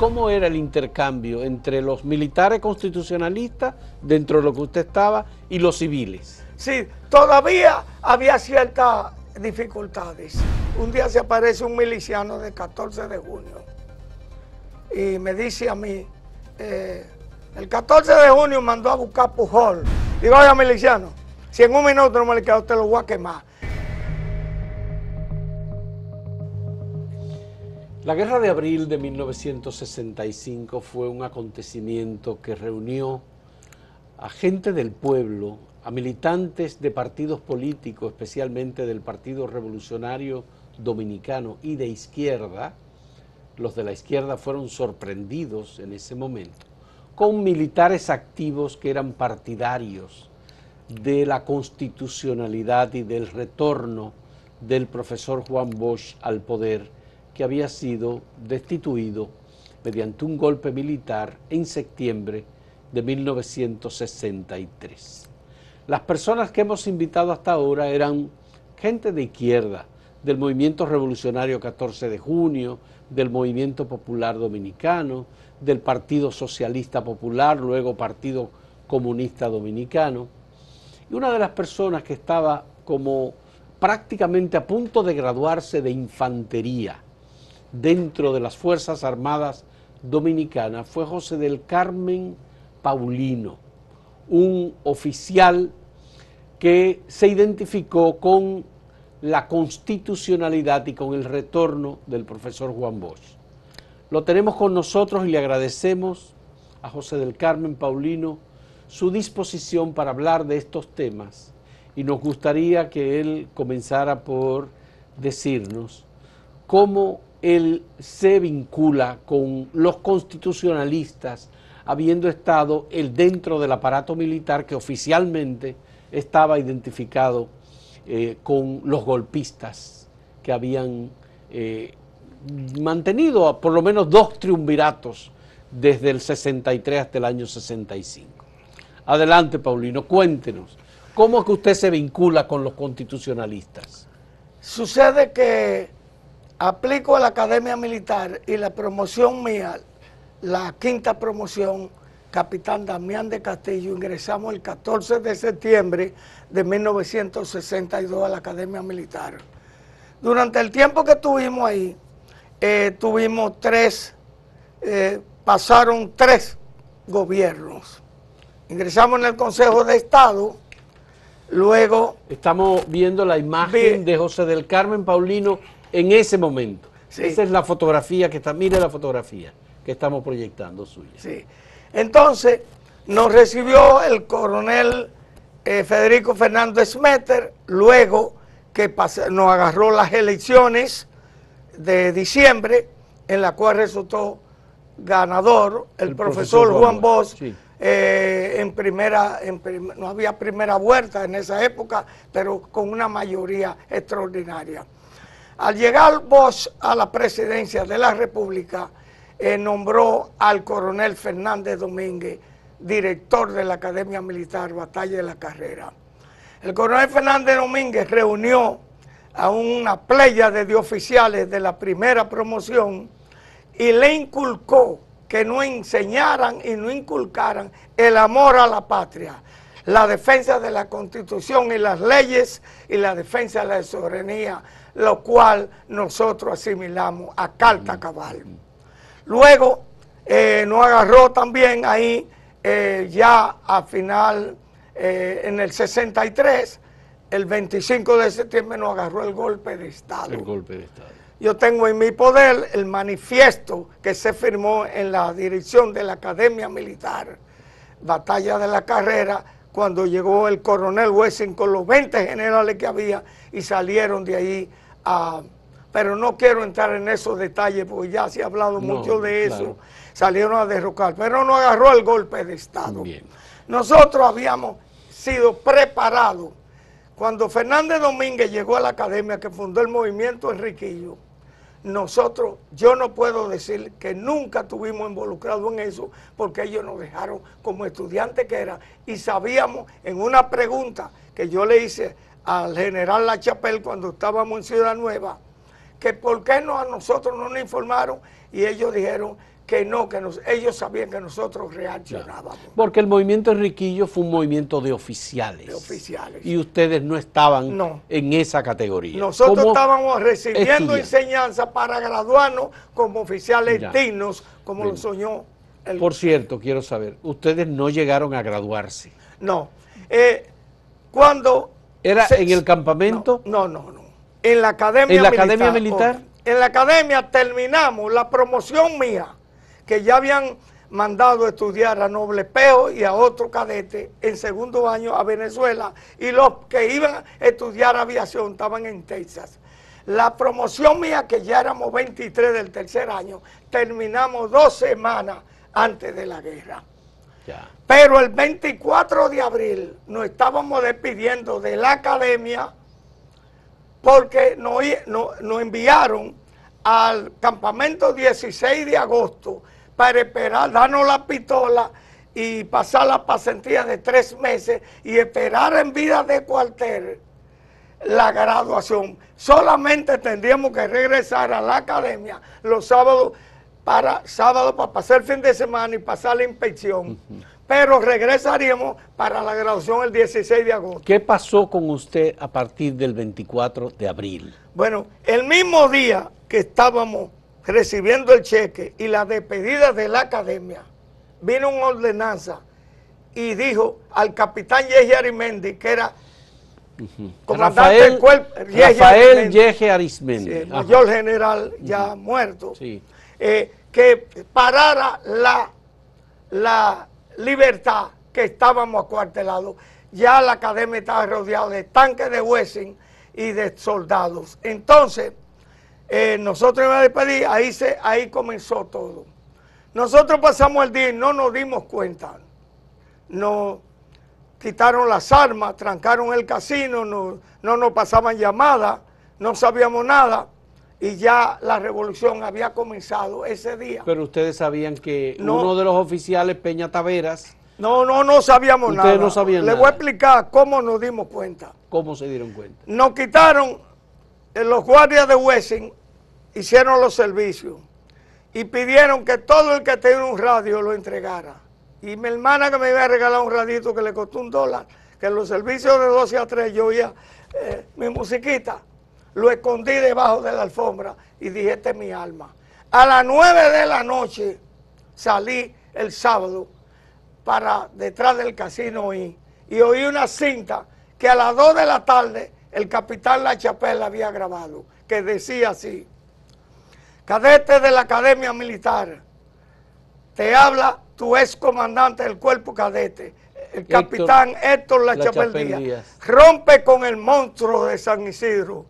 cómo era el intercambio entre los militares constitucionalistas, dentro de lo que usted estaba, y los civiles. Sí, todavía había ciertas dificultades. Un día se aparece un miliciano de 14 de junio y me dice a mí, eh, el 14 de junio mandó a buscar Pujol. Digo, oiga, miliciano, si en un minuto no me le queda, usted lo voy a quemar. La Guerra de Abril de 1965 fue un acontecimiento que reunió a gente del pueblo, a militantes de partidos políticos, especialmente del Partido Revolucionario Dominicano y de izquierda. Los de la izquierda fueron sorprendidos en ese momento, con militares activos que eran partidarios de la constitucionalidad y del retorno del profesor Juan Bosch al poder que había sido destituido mediante un golpe militar en septiembre de 1963. Las personas que hemos invitado hasta ahora eran gente de izquierda, del movimiento revolucionario 14 de junio, del movimiento popular dominicano, del Partido Socialista Popular, luego Partido Comunista Dominicano. Y una de las personas que estaba como prácticamente a punto de graduarse de infantería, dentro de las Fuerzas Armadas Dominicanas fue José del Carmen Paulino, un oficial que se identificó con la constitucionalidad y con el retorno del profesor Juan Bosch. Lo tenemos con nosotros y le agradecemos a José del Carmen Paulino su disposición para hablar de estos temas y nos gustaría que él comenzara por decirnos cómo él se vincula con los constitucionalistas, habiendo estado él dentro del aparato militar que oficialmente estaba identificado eh, con los golpistas que habían eh, mantenido por lo menos dos triunviratos desde el 63 hasta el año 65. Adelante, Paulino, cuéntenos, ¿cómo es que usted se vincula con los constitucionalistas? Sucede que aplico a la Academia Militar y la promoción mía, la quinta promoción, capitán Damián de Castillo, ingresamos el 14 de septiembre de 1962 a la Academia Militar. Durante el tiempo que estuvimos ahí, eh, tuvimos tres, eh, pasaron tres gobiernos. Ingresamos en el Consejo de Estado, luego... Estamos viendo la imagen de José del Carmen Paulino en ese momento. Esa es la fotografía que está, mire la fotografía que estamos proyectando suya. Sí. Entonces, nos recibió el coronel eh, Federico Fernández Meter, luego que nos agarró las elecciones de diciembre, en la cual resultó ganador el, profesor, Juan Bosch, eh, en primera, no había primera vuelta en esa época, pero con una mayoría extraordinaria. Al llegar Bosch a la presidencia de la República, eh, nombró al coronel Fernández Domínguez, director de la Academia Militar Batalla de la Carrera. El coronel Fernández Domínguez reunió a una playa de oficiales de la primera promoción y le inculcó que no enseñaran y no inculcaran el amor a la patria, la defensa de la Constitución y las leyes y la defensa de la soberanía lo cual nosotros asimilamos a carta cabal. Luego eh, nos agarró también ahí, eh, ya a final, eh, en el 63, el 25 de septiembre nos agarró el golpe de Estado. El golpe de Estado. Yo tengo en mi poder el manifiesto que se firmó en la dirección de la Academia Militar, Batalla de la Carrera, cuando llegó el coronel Wessing con los 20 generales que había y salieron de ahí a... Pero no quiero entrar en esos detalles porque ya se ha hablado mucho de eso. Salieron a derrocar, pero no agarró el golpe de Estado. Nosotros habíamos sido preparados. Cuando Fernández Domínguez llegó a la academia que fundó el movimiento Enriquillo, nosotros, yo no puedo decir que nunca estuvimos involucrados en eso porque ellos nos dejaron como estudiantes que eran y sabíamos en una pregunta que yo le hice al general La Chapelle cuando estábamos en Ciudad Nueva que por qué no a nosotros no nos informaron y ellos dijeron que no, que nos, ellos sabían que nosotros reaccionábamos. Porque el movimiento Enriquillo fue un movimiento de oficiales. De oficiales. Y ustedes no estaban en esa categoría. Nosotros estábamos recibiendo enseñanza para graduarnos como oficiales dignos, como lo soñó el... Por cierto, quiero saber, ustedes no llegaron a graduarse. No. Eh, cuando... ¿Era en el campamento? No, no, no. En la academia ¿En la academia militar? En la academia terminamos la promoción mía que ya habían mandado estudiar a Noble Peo y a otro cadete en segundo año a Venezuela y los que iban a estudiar aviación estaban en Texas. La promoción mía, que ya éramos 23 del tercer año, terminamos dos semanas antes de la guerra. Pero el 24 de abril nos estábamos despidiendo de la academia porque nos, nos enviaron al campamento 16 de agosto para esperar, darnos la pistola y pasar la pasantía de tres meses y esperar en vida de cuartel la graduación. Solamente tendríamos que regresar a la academia los sábados para sábado para pasar el fin de semana y pasar la inspección. Pero regresaríamos para la graduación el 16 de agosto. ¿Qué pasó con usted a partir del 24 de abril? Bueno, el mismo día que estábamos recibiendo el cheque y la despedida de la academia, vino una ordenanza y dijo al capitán Yeje Arimendi, que era comandante del cuerpo, Rafael Yeje Arismendi, mayor general ya muerto, eh, que parara la, la libertad que estábamos acuartelados. Ya la academia estaba rodeada de tanques de Wessing y de soldados. Entonces, eh, nosotros íbamos a despedir, ahí, se, ahí comenzó todo. Nosotros pasamos el día y no nos dimos cuenta. Nos quitaron las armas, trancaron el casino, no, no nos pasaban llamadas, no sabíamos nada y ya la revolución había comenzado ese día. Pero ustedes sabían que uno de los oficiales, Peña Taveras... No, no, no sabíamos nada. Ustedes no sabían Les voy a explicar cómo nos dimos cuenta. ¿Cómo se dieron cuenta? Nos quitaron eh, los guardias de Wessing hicieron los servicios y pidieron que todo el que tenga un radio lo entregara. Y mi hermana que me iba a regalar un radito que le costó un dólar, que en los servicios de 12 a 3 yo oía eh, mi musiquita, lo escondí debajo de la alfombra y dije, este es mi alma. A las 9 de la noche salí el sábado para detrás del casino y, y oí una cinta que a las 2 de la tarde el capitán La Chapelle había grabado, que decía así, cadete de la Academia Militar, te habla tu ex comandante del cuerpo cadete, el capitán Héctor Lachapel Díaz. Rompe con el monstruo de San Isidro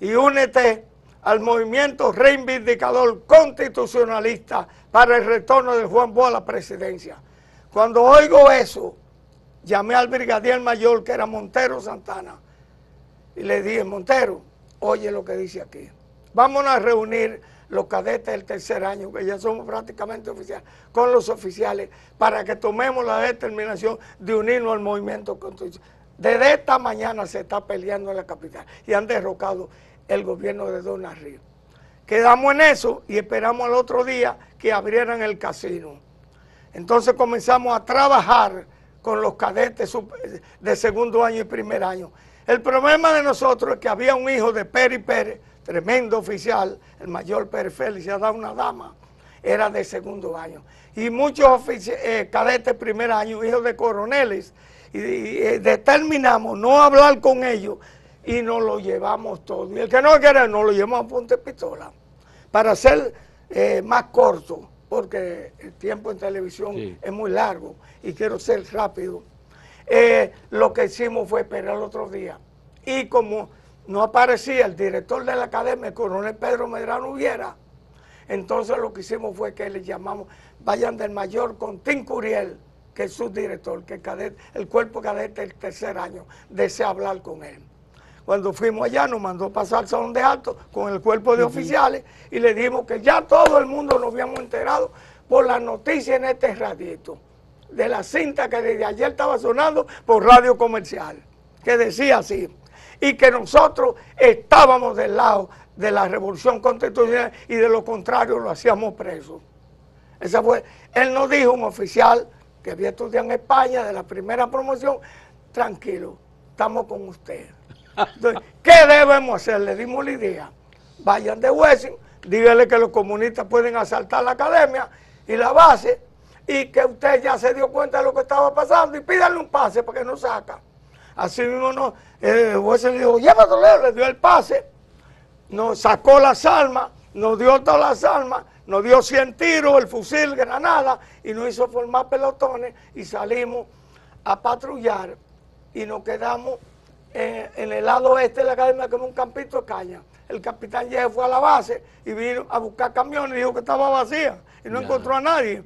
y únete al movimiento reivindicador constitucionalista para el retorno de Juan Boa a la presidencia. Cuando oigo eso, llamé al brigadier mayor que era Montero Santana y le dije, Montero, oye lo que dice aquí. Vámonos a reunir los cadetes del tercer año, que ya somos prácticamente oficiales, con los oficiales, para que tomemos la determinación de unirnos al movimiento constitucional. Desde esta mañana se está peleando en la capital y han derrocado el gobierno de Don Río. Quedamos en eso y esperamos al otro día que abrieran el casino. Entonces comenzamos a trabajar con los cadetes de segundo año y primer año. El problema de nosotros es que había un hijo de Peri Pérez, tremendo oficial, el mayor Pérez Félix, ha dado una dama, era de segundo año. Y muchos eh, cadetes primer año, hijos de coroneles, y, eh, determinamos no hablar con ellos y nos lo llevamos todo. Y el que no quiere, nos lo llevamos a punta de pistola. Para ser eh, más corto, porque el tiempo en televisión es muy largo y quiero ser rápido. lo que hicimos fue esperar el otro día. Y como no aparecía el director de la academia, el coronel Pedro Medrano hubiera. Entonces lo que hicimos fue que le llamamos, vayan del mayor con Tim Curiel, que es su director, que el cuerpo cadete del tercer año, desea hablar con él. Cuando fuimos allá nos mandó pasar al salón de alto con el cuerpo de oficiales y le dijimos que ya todo el mundo nos habíamos enterado por la noticia en este radito, de la cinta que desde ayer estaba sonando por radio comercial, que decía así, y que nosotros estábamos del lado de la revolución constitucional y de lo contrario lo hacíamos preso. Esa fue, él nos dijo, un oficial que había estudiado en España de la primera promoción, tranquilo, estamos con usted. Entonces, ¿qué debemos hacer? Le dimos la idea. Vayan de Wessing, díganle que los comunistas pueden asaltar la academia y la base y que usted ya se dio cuenta de lo que estaba pasando y pídanle un pase para que no saca. Así mismo no, el Wessing le dijo, llévatelo, le dio el pase, nos sacó las armas, nos dio todas las armas, nos dio 100 tiros, el fusil, granada, y nos hizo formar pelotones y salimos a patrullar y nos quedamos en, el lado este de la academia como un campito de caña. El capitán ya fue a la base y vino a buscar camiones y dijo que estaba vacía y no encontró a nadie.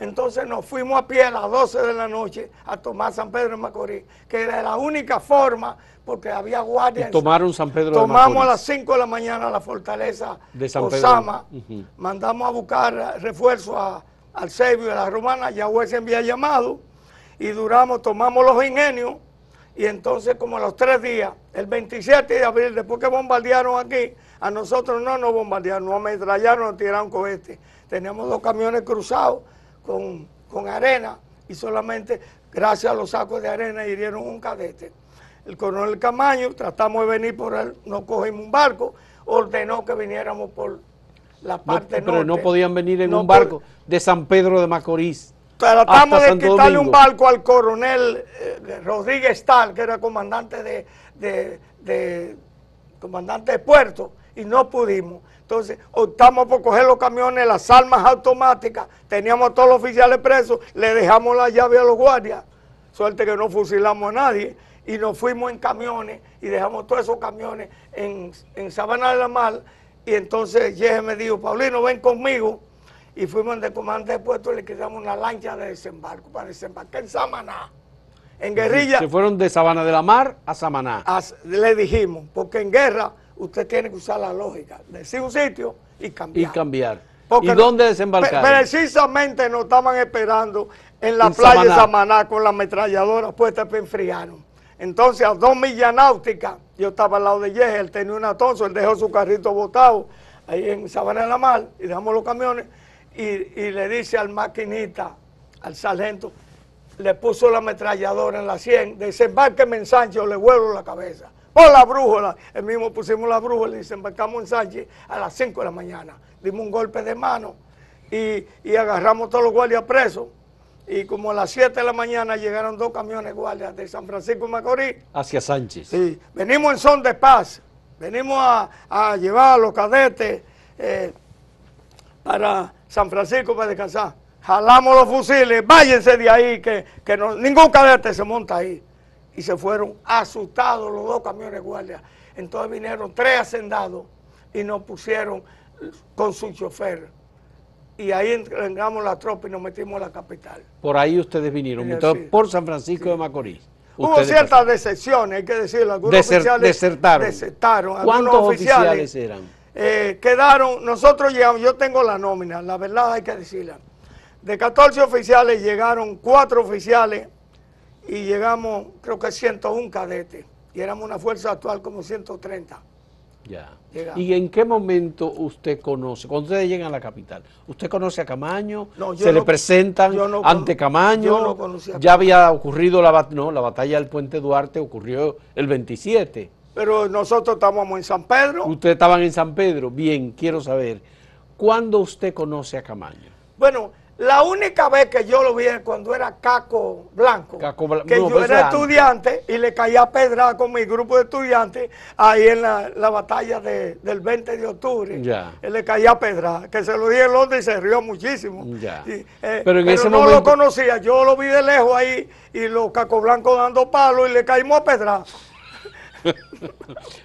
Entonces nos fuimos a pie a las 12 de la noche a tomar San Pedro de Macorís, que era la única forma, porque había guardias. tomaron San Pedro de Macorís. Tomamos a las 5 de la mañana la fortaleza de San Osama, mandamos a buscar refuerzo al Sebio de la Romana, Yahweh se había llamado, y duramos, tomamos los ingenios, y entonces como a los tres días, el 27 de abril, después que bombardearon aquí, a nosotros no nos bombardearon, nos ametrallaron, nos tiraron cohetes. Teníamos dos camiones cruzados con, arena y solamente gracias a los sacos de arena hirieron un cadete. El coronel Camaño, tratamos de venir por él, no cogimos un barco, ordenó que viniéramos por la parte norte. Pero no podían venir en un barco de San Pedro de Macorís. Tratamos de quitarle un barco al coronel eh, Rodríguez Tal, que era comandante de, de comandante de puerto, y no pudimos. Entonces, optamos por coger los camiones, las armas automáticas, teníamos a todos los oficiales presos, le dejamos la llave a los guardias, suerte que no fusilamos a nadie, y nos fuimos en camiones y dejamos todos esos camiones en, Sabana de la Mar, y entonces Yeje me dijo, Paulino, ven conmigo, y fuimos en el comandante de puesto y le quedamos una lancha de desembarco para desembarcar en Samaná. En guerrilla. Se fueron de Sabana de la Mar a Samaná. le dijimos, porque en guerra usted tiene que usar la lógica, decir un sitio y cambiar. Y cambiar. ¿Y dónde desembarcar? Precisamente nos estaban esperando en la playa de Samaná con la ametralladora puesta para enfriarnos. Entonces a dos millas náuticas, yo estaba al lado de Yeje, él tenía una tonza, él dejó su carrito botado ahí en Sabana de la Mar y dejamos los camiones y, le dice al maquinista, al sargento, le puso la ametralladora en la 100, desembarqueme en Sancho, le vuelvo la cabeza por la brújula. El mismo pusimos la brújula y desembarcamos en Sánchez a las 5 de la mañana. Dimos un golpe de mano y, agarramos todos los guardias presos. Y como a las 7 de la mañana llegaron dos camiones guardias de San Francisco de Macorís. Hacia Sánchez. Sí, venimos en son de paz. Venimos a, llevar a los cadetes eh, para San Francisco para descansar. Jalamos los fusiles, váyanse de ahí, que, que ningún cadete se monta ahí y se fueron asustados los dos camiones guardias. Entonces vinieron tres hacendados y nos pusieron con su chofer. Y ahí entramos la tropa y nos metimos a la capital. Por ahí ustedes vinieron, entonces, por San Francisco de Macorís. Hubo ciertas decepciones, hay que decirlo. Algunos oficiales desertaron. desertaron. ¿Cuántos oficiales, eran? Eh, quedaron, nosotros llegamos, yo tengo la nómina, la verdad hay que decirla. De 14 oficiales llegaron cuatro oficiales y llegamos, creo que 101 cadetes, y éramos una fuerza actual como 130. Ya. ¿Y en qué momento usted conoce, cuando ustedes llegan a la capital, usted conoce a Camaño? ¿Se le presentan ante Camaño? ya había ocurrido la, no, la batalla del Puente Duarte, ocurrió el 27. Pero nosotros estábamos en San Pedro. Ustedes estaban en San Pedro. Bien, quiero saber, ¿cuándo usted conoce a Camaño? Bueno, la única vez que yo lo vi cuando era Caco Blanco, que yo era estudiante y le caía pedra con mi grupo de estudiantes ahí en la, batalla del 20 de octubre. Ya. Él le caía pedra, que se lo di en Londres y se rió muchísimo. Ya. Eh, pero en ese no lo conocía, yo lo vi de lejos ahí y los Caco Blancos dando palos y le caímos a pedra.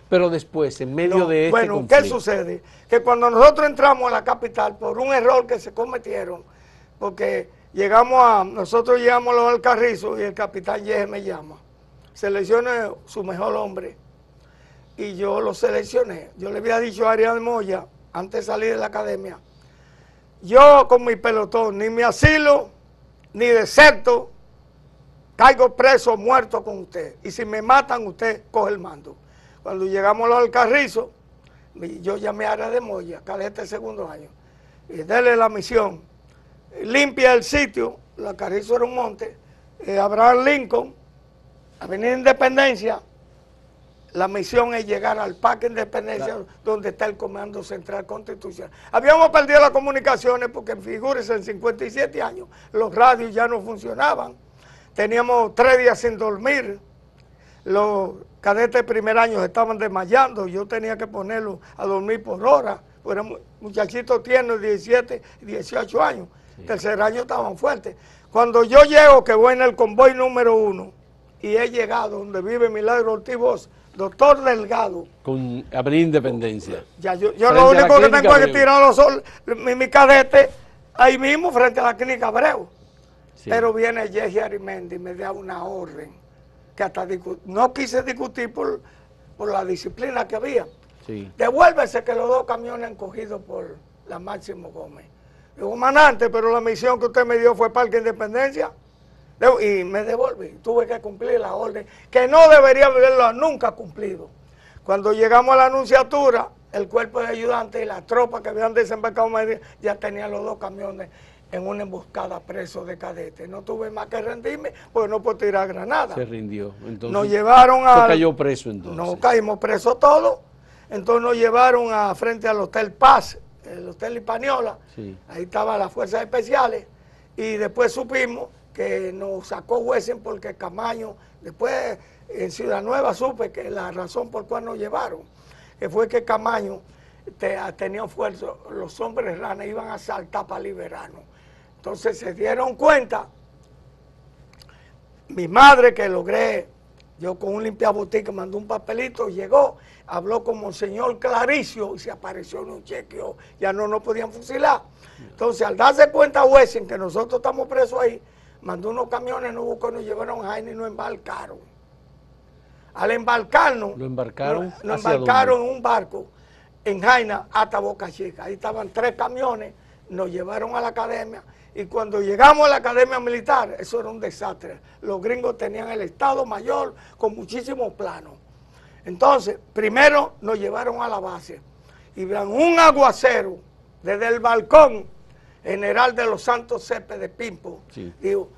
pero después, en medio de este Bueno, ¿qué sucede? Que cuando nosotros entramos a la capital por un error que se cometieron, porque llegamos a, nosotros llegamos a los Alcarrizos y el capitán Yeje me llama. Seleccione su mejor hombre. Y yo lo seleccioné. Yo le había dicho a Ariel Moya, antes de salir de la academia, yo con mi pelotón, ni me asilo, ni deserto, caigo preso, muerto con usted. Y si me matan, usted coge el mando. Cuando llegamos a los Alcarrizos, yo llamé a Ariel de Moya, cadete segundo año, y déle la misión limpia el sitio, la Carrizo era un monte, eh, Abraham Lincoln, Avenida Independencia, la misión es llegar al Parque Independencia, donde está el Comando Central Constitucional. Habíamos perdido las comunicaciones porque, figúrense, en 57 años los radios ya no funcionaban. Teníamos tres días sin dormir. Los cadetes de primer año estaban desmayando. Yo tenía que ponerlos a dormir por hora. Eran muchachitos tiernos, 17, 18 años. Tercer año estaban fuertes. Cuando yo llego, que voy en el convoy número uno, y he llegado donde vive Milagro Ortiz doctor Delgado. Con Avenida Independencia. Ya, yo, lo único que tengo es que tirar los sol, mi, mi, cadete ahí mismo frente a la clínica Abreu. Pero viene Jesse Arimendi y me da una orden que hasta no quise discutir por, por la disciplina que había. Sí. Devuélvese que los dos camiones han cogido por la Máximo Gómez. Digo, comandante, pero la misión que usted me dio fue Parque Independencia. Y me devolví, tuve que cumplir la orden, que no debería haberlo nunca cumplido. Cuando llegamos a la anunciatura, el cuerpo de ayudantes y la tropa que habían desembarcado ya tenían los dos camiones en una emboscada preso de cadetes. No tuve más que rendirme porque no puedo tirar granada. Se rindió. Entonces, nos llevaron a... cayó preso entonces. Nos caímos presos todos. Entonces nos llevaron a frente al Hotel Paz, el Hotel Hispaniola. Ahí estaban las fuerzas especiales. Y después supimos que nos sacó Wesen porque Camaño, después en Ciudad Nueva supe que la razón por cual nos llevaron, que fue que Camaño tenía fuerza, los hombres ranas iban a saltar para liberarnos. Entonces se dieron cuenta, mi madre que logré, yo con un limpiabotica mandó un papelito, llegó, habló con Monseñor Claricio y se apareció en un chequeo, ya no nos podían fusilar. Entonces al darse cuenta Wesen que nosotros estamos presos ahí, mandó unos camiones, no buscó, nos llevaron a Jaina y nos embarcaron. Al embarcarnos, lo embarcaron, nos embarcaron en un barco en Jaina hasta Boca Chica. Ahí estaban tres camiones, nos llevaron a la academia y cuando llegamos a la academia militar, eso era un desastre. Los gringos tenían el Estado Mayor con muchísimos planos. Entonces, primero nos llevaron a la base y vean un aguacero desde el balcón general de los Santos Cepes de Pimpo. Digo,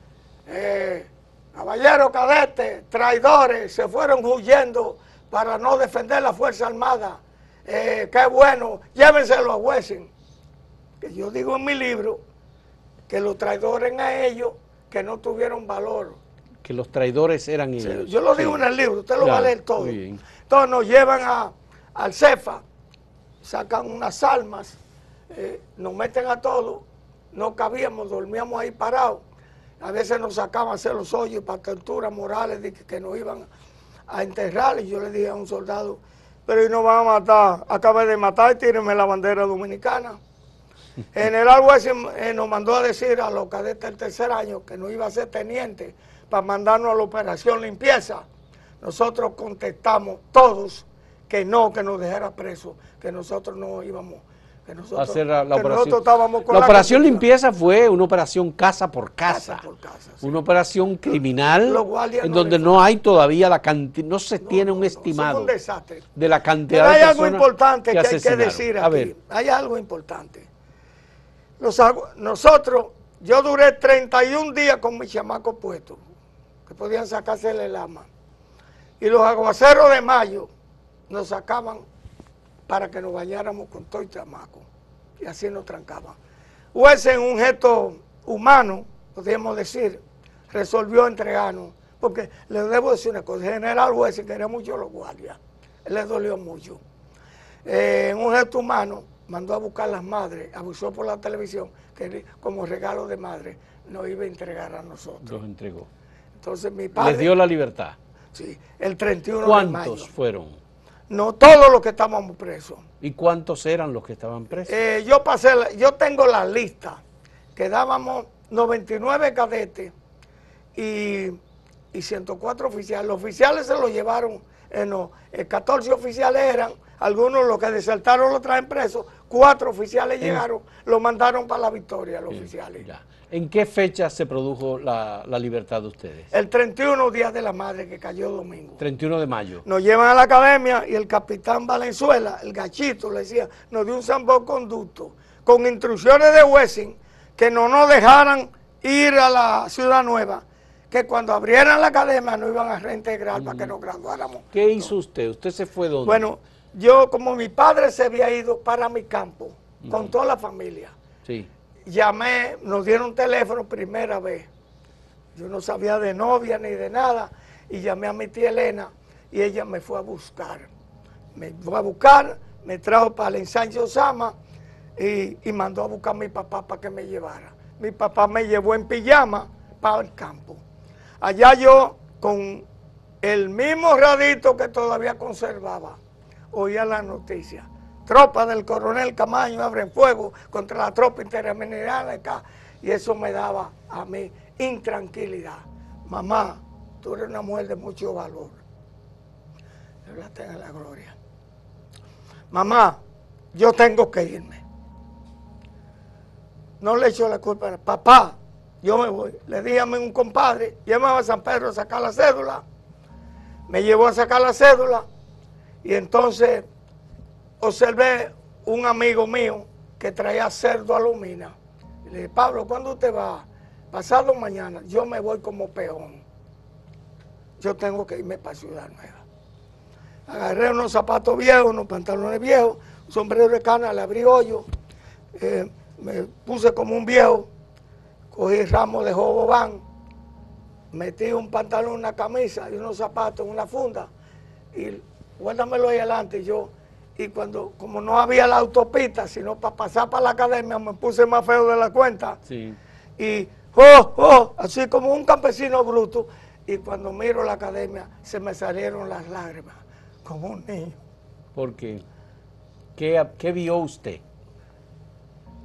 eh, caballeros cadetes, traidores, se fueron huyendo para no defender la Fuerza Armada. Eh, qué bueno, llévenselo a Wessing. Que yo digo en mi libro que los traidores a ellos que no tuvieron valor. Que los traidores eran ellos. yo lo digo en el libro, usted lo va a leer todo. Entonces nos llevan a, al CEFA, sacan unas almas, eh, nos meten a todos no cabíamos, dormíamos ahí parados. A veces nos sacaban a hacer los hoyos para torturas morales de que, nos iban a enterrar. Y yo le dije a un soldado, pero y nos van a matar, acaba de matar y tírenme la bandera dominicana. General Wessing eh, nos mandó a decir a los cadetes del tercer año que no iba a ser teniente para mandarnos a la operación limpieza. Nosotros contestamos todos que no, que nos dejara presos, que nosotros no íbamos hacer la, operación. la, operación limpieza fue una operación casa por casa, una operación criminal en donde no hay todavía la cantidad, no se tiene un estimado de la cantidad Pero hay algo importante que, hay que decir aquí. Hay algo importante. nosotros, yo duré 31 días con mi chamaco puesto, que podían sacarse el lama. Y los aguaceros de mayo nos sacaban para que nos bañáramos con todo el chamaco. Y así nos trancaban. Huese en un gesto humano, podríamos decir, resolvió entregarnos. Porque le debo decir una cosa, el general Huese quería mucho a los guardias. Le dolió mucho. Eh, en un gesto humano, mandó a buscar las madres, avisó por la televisión que como regalo de madre nos iba a entregar a nosotros. Los entregó. Entonces mi padre... Les dio la libertad. Sí, el 31 de mayo. ¿Cuántos fueron? No todos los que estábamos presos. ¿Y cuántos eran los que estaban presos? Eh, yo pasé, yo tengo la lista. Quedábamos 99 cadetes y, y 104 oficiales. Los oficiales se los llevaron, eh, no, 14 eh, oficiales eran, algunos los que desertaron los traen presos, cuatro oficiales llegaron, los mandaron para la victoria, los oficiales. ¿En qué fecha se produjo la, libertad de ustedes? El 31 día de la madre que cayó domingo. 31 de mayo. Nos llevan a la academia y el capitán Valenzuela, el gachito, le decía, nos dio un conducto con instrucciones de Wessing que no nos dejaran ir a la ciudad nueva, que cuando abrieran la academia nos iban a reintegrar para que nos graduáramos. ¿Qué hizo usted? ¿Usted se fue dónde? Bueno, yo como mi padre se había ido para mi campo, con toda la familia. Sí. Llamé, nos dieron teléfono primera vez. Yo no sabía de novia ni de nada. Y llamé a mi tía Elena y ella me fue a buscar. Me fue a buscar, me trajo para el ensanche Osama y, y mandó a buscar a mi papá para que me llevara. Mi papá me llevó en pijama para el campo. Allá yo, con el mismo radito que todavía conservaba, oía la noticia. Tropas del coronel Camaño abren fuego contra la tropa interamericana acá. Y eso me daba a mí intranquilidad. Mamá, tú eres una mujer de mucho valor. Dios tenga en la gloria. Mamá, yo tengo que irme. No le echo la culpa a papá, yo me voy. Le dije a mi un compadre, llévame a San Pedro a sacar la cédula. Me llevó a sacar la cédula y entonces observé un amigo mío que traía cerdo a Lumina. Y le dije, Pablo, ¿cuándo usted va? Pasado mañana, yo me voy como peón. Yo tengo que irme para Ciudad Nueva. Agarré unos zapatos viejos, unos pantalones viejos, un sombrero de cana, le abrí hoyo, eh, me puse como un viejo, cogí ramos de jobobán, metí un pantalón, una camisa y unos zapatos en una funda y guárdamelo ahí adelante. Y yo, y cuando, como no había la autopista, sino para pasar para la academia, me puse más feo de la cuenta. Sí. Y, oh, oh, así como un campesino bruto. Y cuando miro la academia, se me salieron las lágrimas, como un niño. ¿Por qué? ¿Qué, qué vio usted?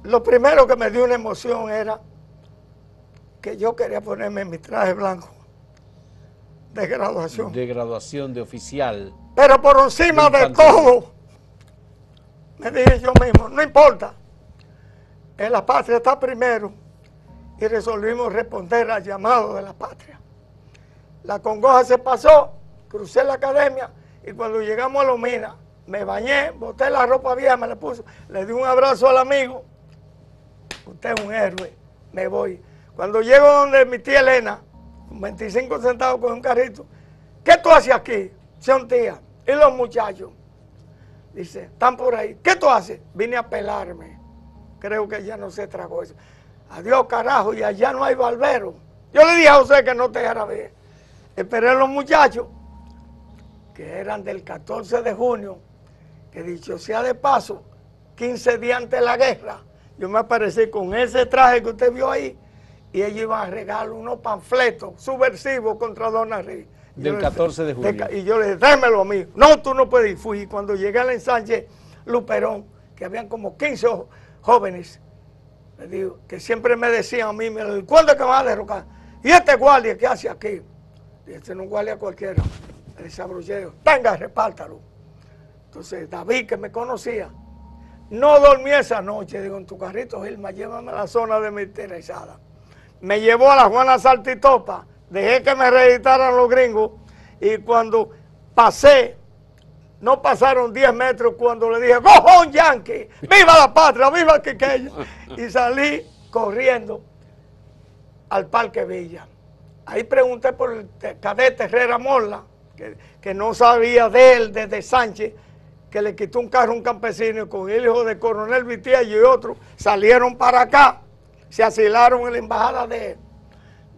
Lo primero que me dio una emoción era que yo quería ponerme mi traje blanco de graduación. De graduación, de oficial. Pero por encima de todo, me dije yo mismo, no importa, en la patria está primero y resolvimos responder al llamado de la patria. La congoja se pasó, crucé la academia y cuando llegamos a Lomina, me bañé, boté la ropa vieja, me la puse, le di un abrazo al amigo. Usted es un héroe, me voy. Cuando llego donde mi tía Elena, con 25 centavos con un carrito, ¿qué tú haces aquí? Son tía. Y los muchachos, dice, están por ahí. ¿Qué tú haces? Vine a pelarme. Creo que ya no se tragó eso. Adiós, carajo, y allá no hay barbero. Yo le dije a José que no te dejara ver. Esperé a los muchachos, que eran del 14 de junio, que dicho sea de paso, 15 días antes de la guerra, yo me aparecí con ese traje que usted vio ahí, y ellos iban a regalar unos panfletos subversivos contra Don Henry. Del 14 de junio. y yo le dije, démelo a mí. No, tú no puedes ir. Fui. Cuando llegué al ensanche Luperón, que habían como 15 jóvenes, le digo, que siempre me decían a mí, ¿cuándo es que van a derrocar? ¿Y este guardia qué hace aquí? Y este no es un guardia cualquiera. El sabrulleo. Venga, repártalo. Entonces, David, que me conocía, no dormí esa noche. Digo, en tu carrito, Gilma, llévame a la zona de mi interesada me llevó a la Juana Saltitopa, dejé que me reeditaran los gringos y cuando pasé, no pasaron 10 metros cuando le dije, ¡Gojón Yankee! ¡Viva la patria! ¡Viva Quiqueya! Y salí corriendo al Parque Villa. Ahí pregunté por el cadete Herrera Morla, que, que no sabía de él desde Sánchez, que le quitó un carro a un campesino con el hijo de Coronel Vitiello y otro, salieron para acá se asilaron en la embajada de,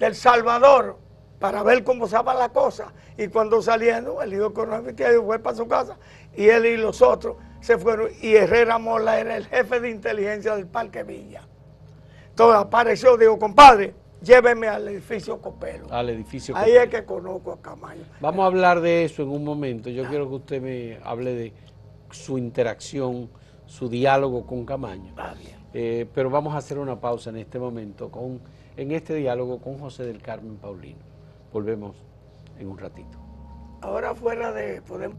El Salvador para ver cómo estaba la cosa. Y cuando saliendo, el hijo coronel fue para su casa y él y los otros se fueron. Y Herrera Mola era el jefe de inteligencia del Parque Villa. Entonces apareció, digo, compadre, lléveme al edificio Copelo. Al edificio Copelo. Ahí es que conozco a Camayo. Vamos a hablar de eso en un momento. Yo quiero que usted me hable de su interacción, su diálogo con Camaño. Ah, bien. Eh, pero vamos a hacer una pausa en este momento con, en este diálogo con José del Carmen Paulino. Volvemos en un ratito. Ahora fuera de... Podemos...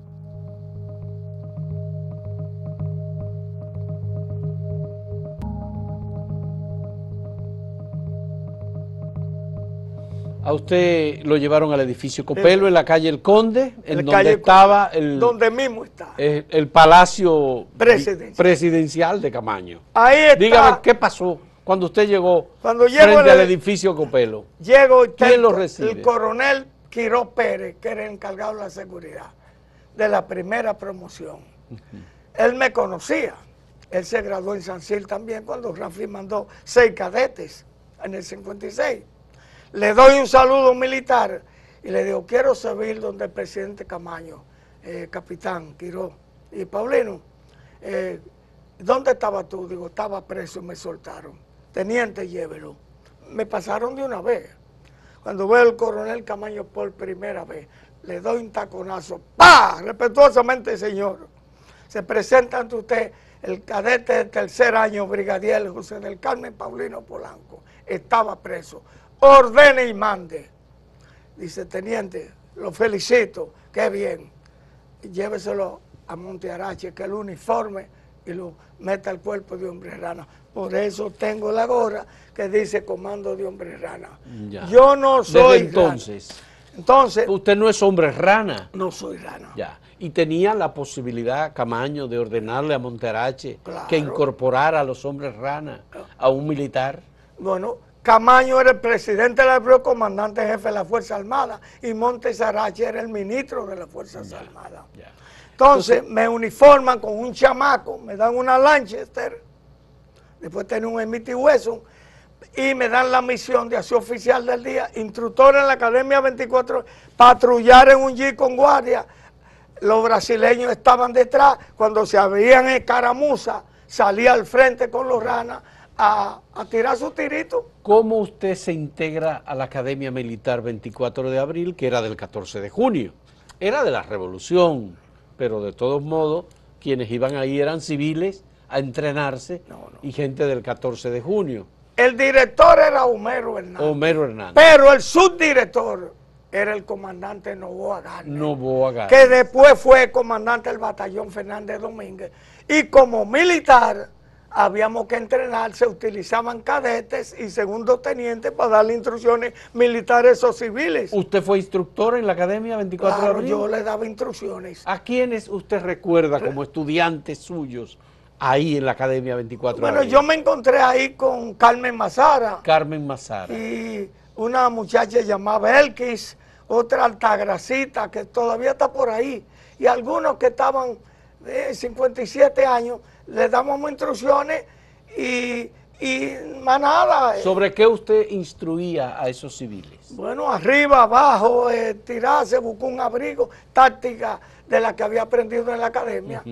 A usted lo llevaron al edificio Copelo en la calle El Conde, en donde estaba el, donde mismo está. el, palacio presidencial. de Camaño. Ahí está. Dígame, ¿qué pasó? Cuando usted llegó Cuando frente al edificio Copelo, Llego y ¿Quién lo el- recibe? El coronel Quiró Pérez, que era el encargado de la seguridad de la primera promoción. Él me conocía. Él se graduó en San Gil también cuando Rafi mandó seis cadetes en el 56. Le doy un saludo militar y le digo, quiero servir donde el presidente Camaño, eh, capitán Quiró y Paulino. eh, ¿Dónde estaba tú? Digo, estaba preso y me soltaron. Teniente, llévelo. Me pasaron de una vez. Cuando veo al coronel Camaño por primera vez, le doy un taconazo. ¡Pah! Respetuosamente, señor. Se presenta ante usted el cadete de tercer año, brigadier José del Carmen Paulino Polanco. Estaba preso. Ordene y mande. Dice, teniente, lo felicito, qué bien. Lléveselo a Montearache, que el uniforme, y lo meta al cuerpo de hombre rana. Por eso tengo la gorra que dice comando de hombre rana. Ya. Yo no desde soy entonces, rana. Entonces, usted no es hombre rana. no soy rana. Ya. Y tenía la posibilidad, Camaño, de ordenarle a Monterache Claro. que incorporara a los hombres rana a un militar. Bueno, Camaño era el presidente de la República, comandante jefe de la Fuerza Armada, y Montes Arache era el ministro de las Fuerzas Armadas. Ya. Entonces me uniforman con un chamaco, me dan una Lanchester, después tengo un Smith Wesson, y me dan la misión de hacer oficial del día, instructor en la Academia 24, patrullar en un jeep con guardia. Los brasileños estaban detrás, cuando se abrían escaramuzas, salía al frente con los ranas a, a tirar su tirito. ¿Cómo usted se integra a la Academia Militar 24 de abril, que era del 14 de junio? Era de la revolución, pero de todos modos, quienes iban ahí eran civiles a entrenarse No, no. y gente del 14 de junio. El director era Homero Hernández, Homero Hernández. pero el subdirector era el comandante Novoa Garner. Novoa Garner. que después fue comandante del batallón Fernández Domínguez. Y como militar, habíamos que entrenar, se utilizaban cadetes y segundos tenientes para darle instrucciones militares o civiles. ¿Usted fue instructor en la Academia 24 Claro, de abril? yo le daba instrucciones. ¿A quiénes usted recuerda como estudiantes suyos ahí en la Academia 24 de Bueno, abril? yo me encontré ahí con Carmen Mazara Carmen Mazara. y una muchacha llamada Elkis, otra Altagracita que todavía está por ahí, y algunos que estaban de 57 años, les damos instrucciones y, y más nada. eh, ¿Sobre qué usted instruía a esos civiles? Bueno, arriba, abajo, eh, tirarse, buscó un abrigo, táctica de la que había aprendido en la academia.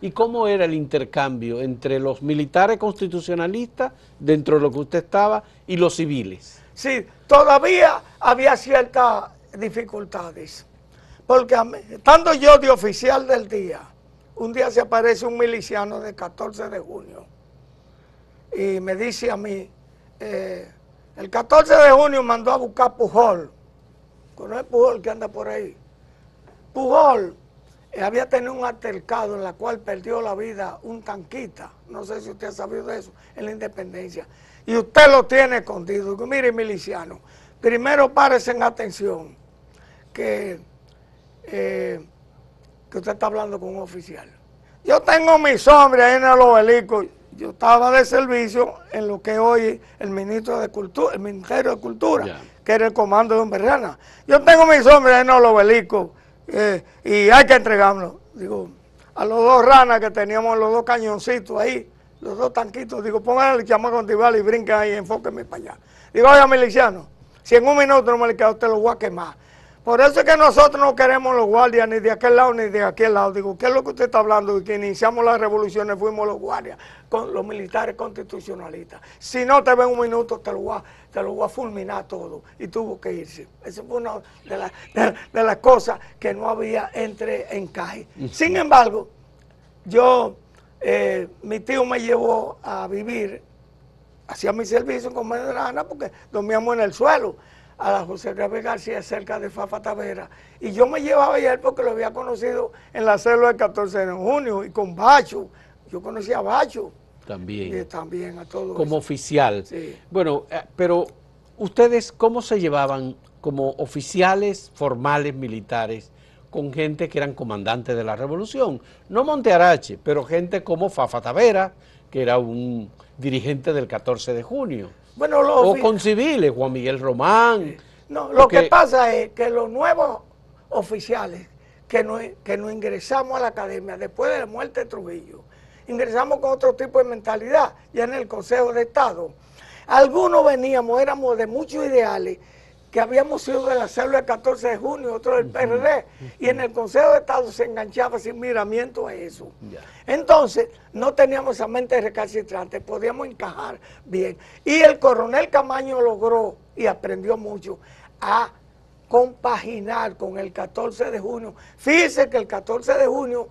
¿Y cómo era el intercambio entre los militares constitucionalistas, dentro de lo que usted estaba, y los civiles? Sí, todavía había ciertas dificultades. Porque estando yo de oficial del día, un día se aparece un miliciano de 14 de junio y me dice a mí, eh, el 14 de junio mandó a buscar Pujol. ¿Conoce Pujol que anda por ahí? Pujol eh, había tenido un altercado en la cual perdió la vida un tanquita, no sé si usted ha sabido de eso, en la independencia. Y usted lo tiene escondido. Digo, mire, miliciano, primero párese en atención que, eh, que usted está hablando con un oficial. Yo tengo mis hombres ahí en el obelisco. Yo estaba de servicio en lo que hoy el ministro de Cultura, el Ministerio de Cultura, que era el comando de Umberrana. Yo tengo mis hombres ahí en el obelisco eh, y hay que entregármelo. Digo, a los dos ranas que teníamos, los dos cañoncitos ahí, los dos tanquitos, digo, pongan el chamaco antibalas y brinquen ahí, enfóquenme para allá. Digo, oiga, miliciano, si en un minuto no me le queda, usted lo voy a quemar. Por eso es que nosotros no queremos los guardias ni de aquel lado ni de aquel lado. Digo, ¿qué es lo que usted está hablando? Y que iniciamos las revoluciones fuimos los guardias, con los militares constitucionalistas. Si no te ven un minuto, te lo voy a, te lo voy a fulminar todo. Y tuvo que irse. Esa fue una de, las- de- de las cosas que no había entre encaje. Sin embargo, yo, eh, mi tío me llevó a vivir hacía mi servicio en Comedrana porque dormíamos en el suelo a la José Gabriel García cerca de Fafa Tavera y yo me llevaba a él porque lo había conocido en la célula del 14 de junio y con Bacho, yo conocía a Bacho También. y también a todos. como oficial. Sí. Bueno, eh, pero ustedes, ¿cómo se llevaban como oficiales formales militares con gente que eran comandantes de la revolución? No Montearache, pero gente como Fafa Tavera, que era un dirigente del 14 de junio. Bueno, o con civiles, Juan Miguel Román. No, lo que pasa es que los nuevos oficiales que no, que no ingresamos a la academia después de la muerte de Trujillo, ingresamos con otro tipo de mentalidad, ya en el Consejo de Estado. Algunos veníamos, éramos de muchos ideales, que habíamos sido de la célula del 14 de junio, otro del PRD, y en el Consejo de Estado se enganchaba sin miramiento a eso. Entonces, no teníamos esa mente recalcitrante, podíamos encajar bien. Y el coronel Camaño logró, y aprendió mucho, a compaginar con el 14 de junio. Fíjese que el 14 de junio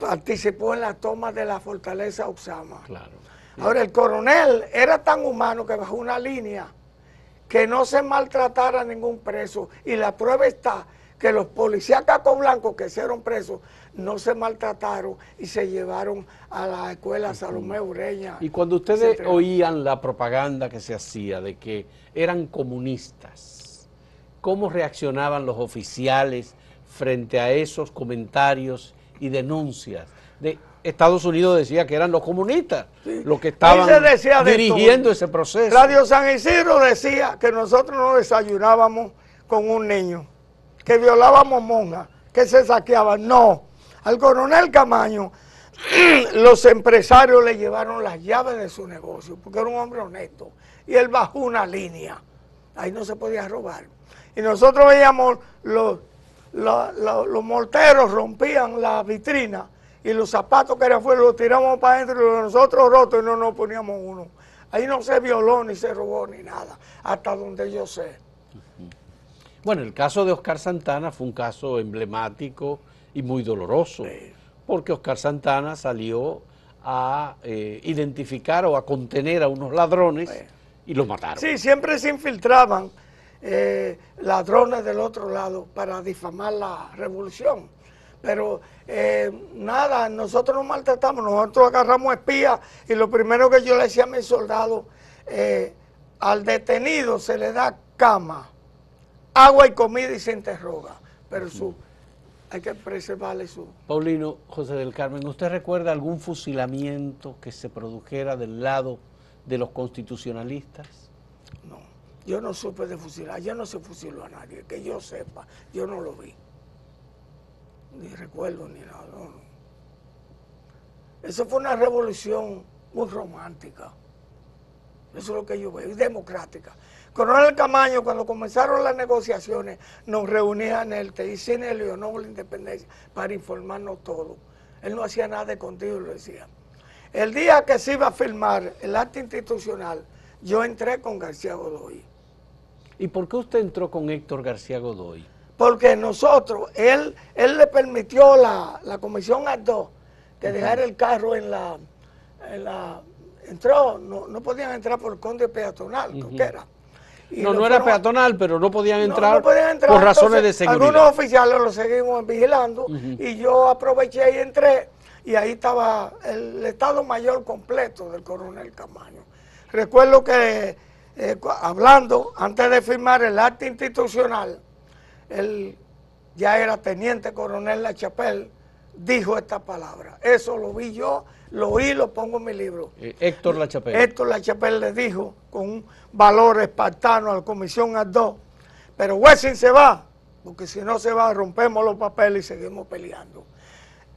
participó en la toma de la fortaleza Oxama. Claro. Ahora, el coronel era tan humano que bajó una línea que no se maltratara a ningún preso. Y la prueba está que los policías caco blancos que fueron presos no se maltrataron y se llevaron a la escuela Salomé Ureña. Y cuando ustedes oían la propaganda que se hacía de que eran comunistas, ¿cómo reaccionaban los oficiales frente a esos comentarios y denuncias? De, Estados Unidos decía que eran los comunistas los que estaban dirigiendo ese proceso. Radio San Isidro decía que nosotros no desayunábamos con un niño, que violábamos monjas, que se saqueaban. No, al coronel Camaño los empresarios le llevaron las llaves de su negocio, porque era un hombre honesto, y él bajó una línea, ahí no se podía robar. Y nosotros veíamos los, los, los morteros rompían la vitrina, y los zapatos que eran fuera los tiramos para adentro y nosotros rotos y no nos poníamos uno. Ahí no se violó ni se robó ni nada, hasta donde yo sé. Bueno, el caso de Oscar Santana fue un caso emblemático y muy doloroso, porque Oscar Santana salió a eh, identificar o a contener a unos ladrones y los mataron. Sí, siempre se infiltraban eh, ladrones del otro lado para difamar la revolución pero eh, nada, nosotros nos maltratamos, nosotros agarramos espías y lo primero que yo le decía a mis soldados, eh, al detenido se le da cama, agua y comida y se interroga, pero su, hay que preservarle su... Paulino, José del Carmen, ¿usted recuerda algún fusilamiento que se produjera del lado de los constitucionalistas? No, yo no supe de fusilar, yo no se fusiló a nadie, que yo sepa, yo no lo vi ni recuerdo ni nada. Eso fue una revolución muy romántica. Eso es lo que yo veo, y democrática. Coronel Camaño, cuando comenzaron las negociaciones, nos reunía en el TICINE Leonor la Independencia para informarnos todo. Él no hacía nada de contigo, lo decía. El día que se iba a firmar el acto institucional, yo entré con García Godoy. ¿Y por qué usted entró con Héctor García Godoy? Porque nosotros, él, él le permitió la, la comisión ADO que dejara el carro en la, en la entró, no, no podían entrar por el conde peatonal, que era. no, no era peatonal, pero no podían entrar, por razones de seguridad. Algunos oficiales lo seguimos vigilando y yo aproveché y entré y ahí estaba el Estado Mayor completo del coronel Camaño. Recuerdo que eh, hablando, antes de firmar el acta institucional, él ya era teniente coronel La Chapelle, dijo esta palabra. Eso lo vi yo, lo oí, lo pongo en mi libro. Eh, Héctor La Chapelle. Héctor La Chapelle le dijo con un valor espartano a la comisión ADO, pero Wessing se va, porque si no se va rompemos los papeles y seguimos peleando.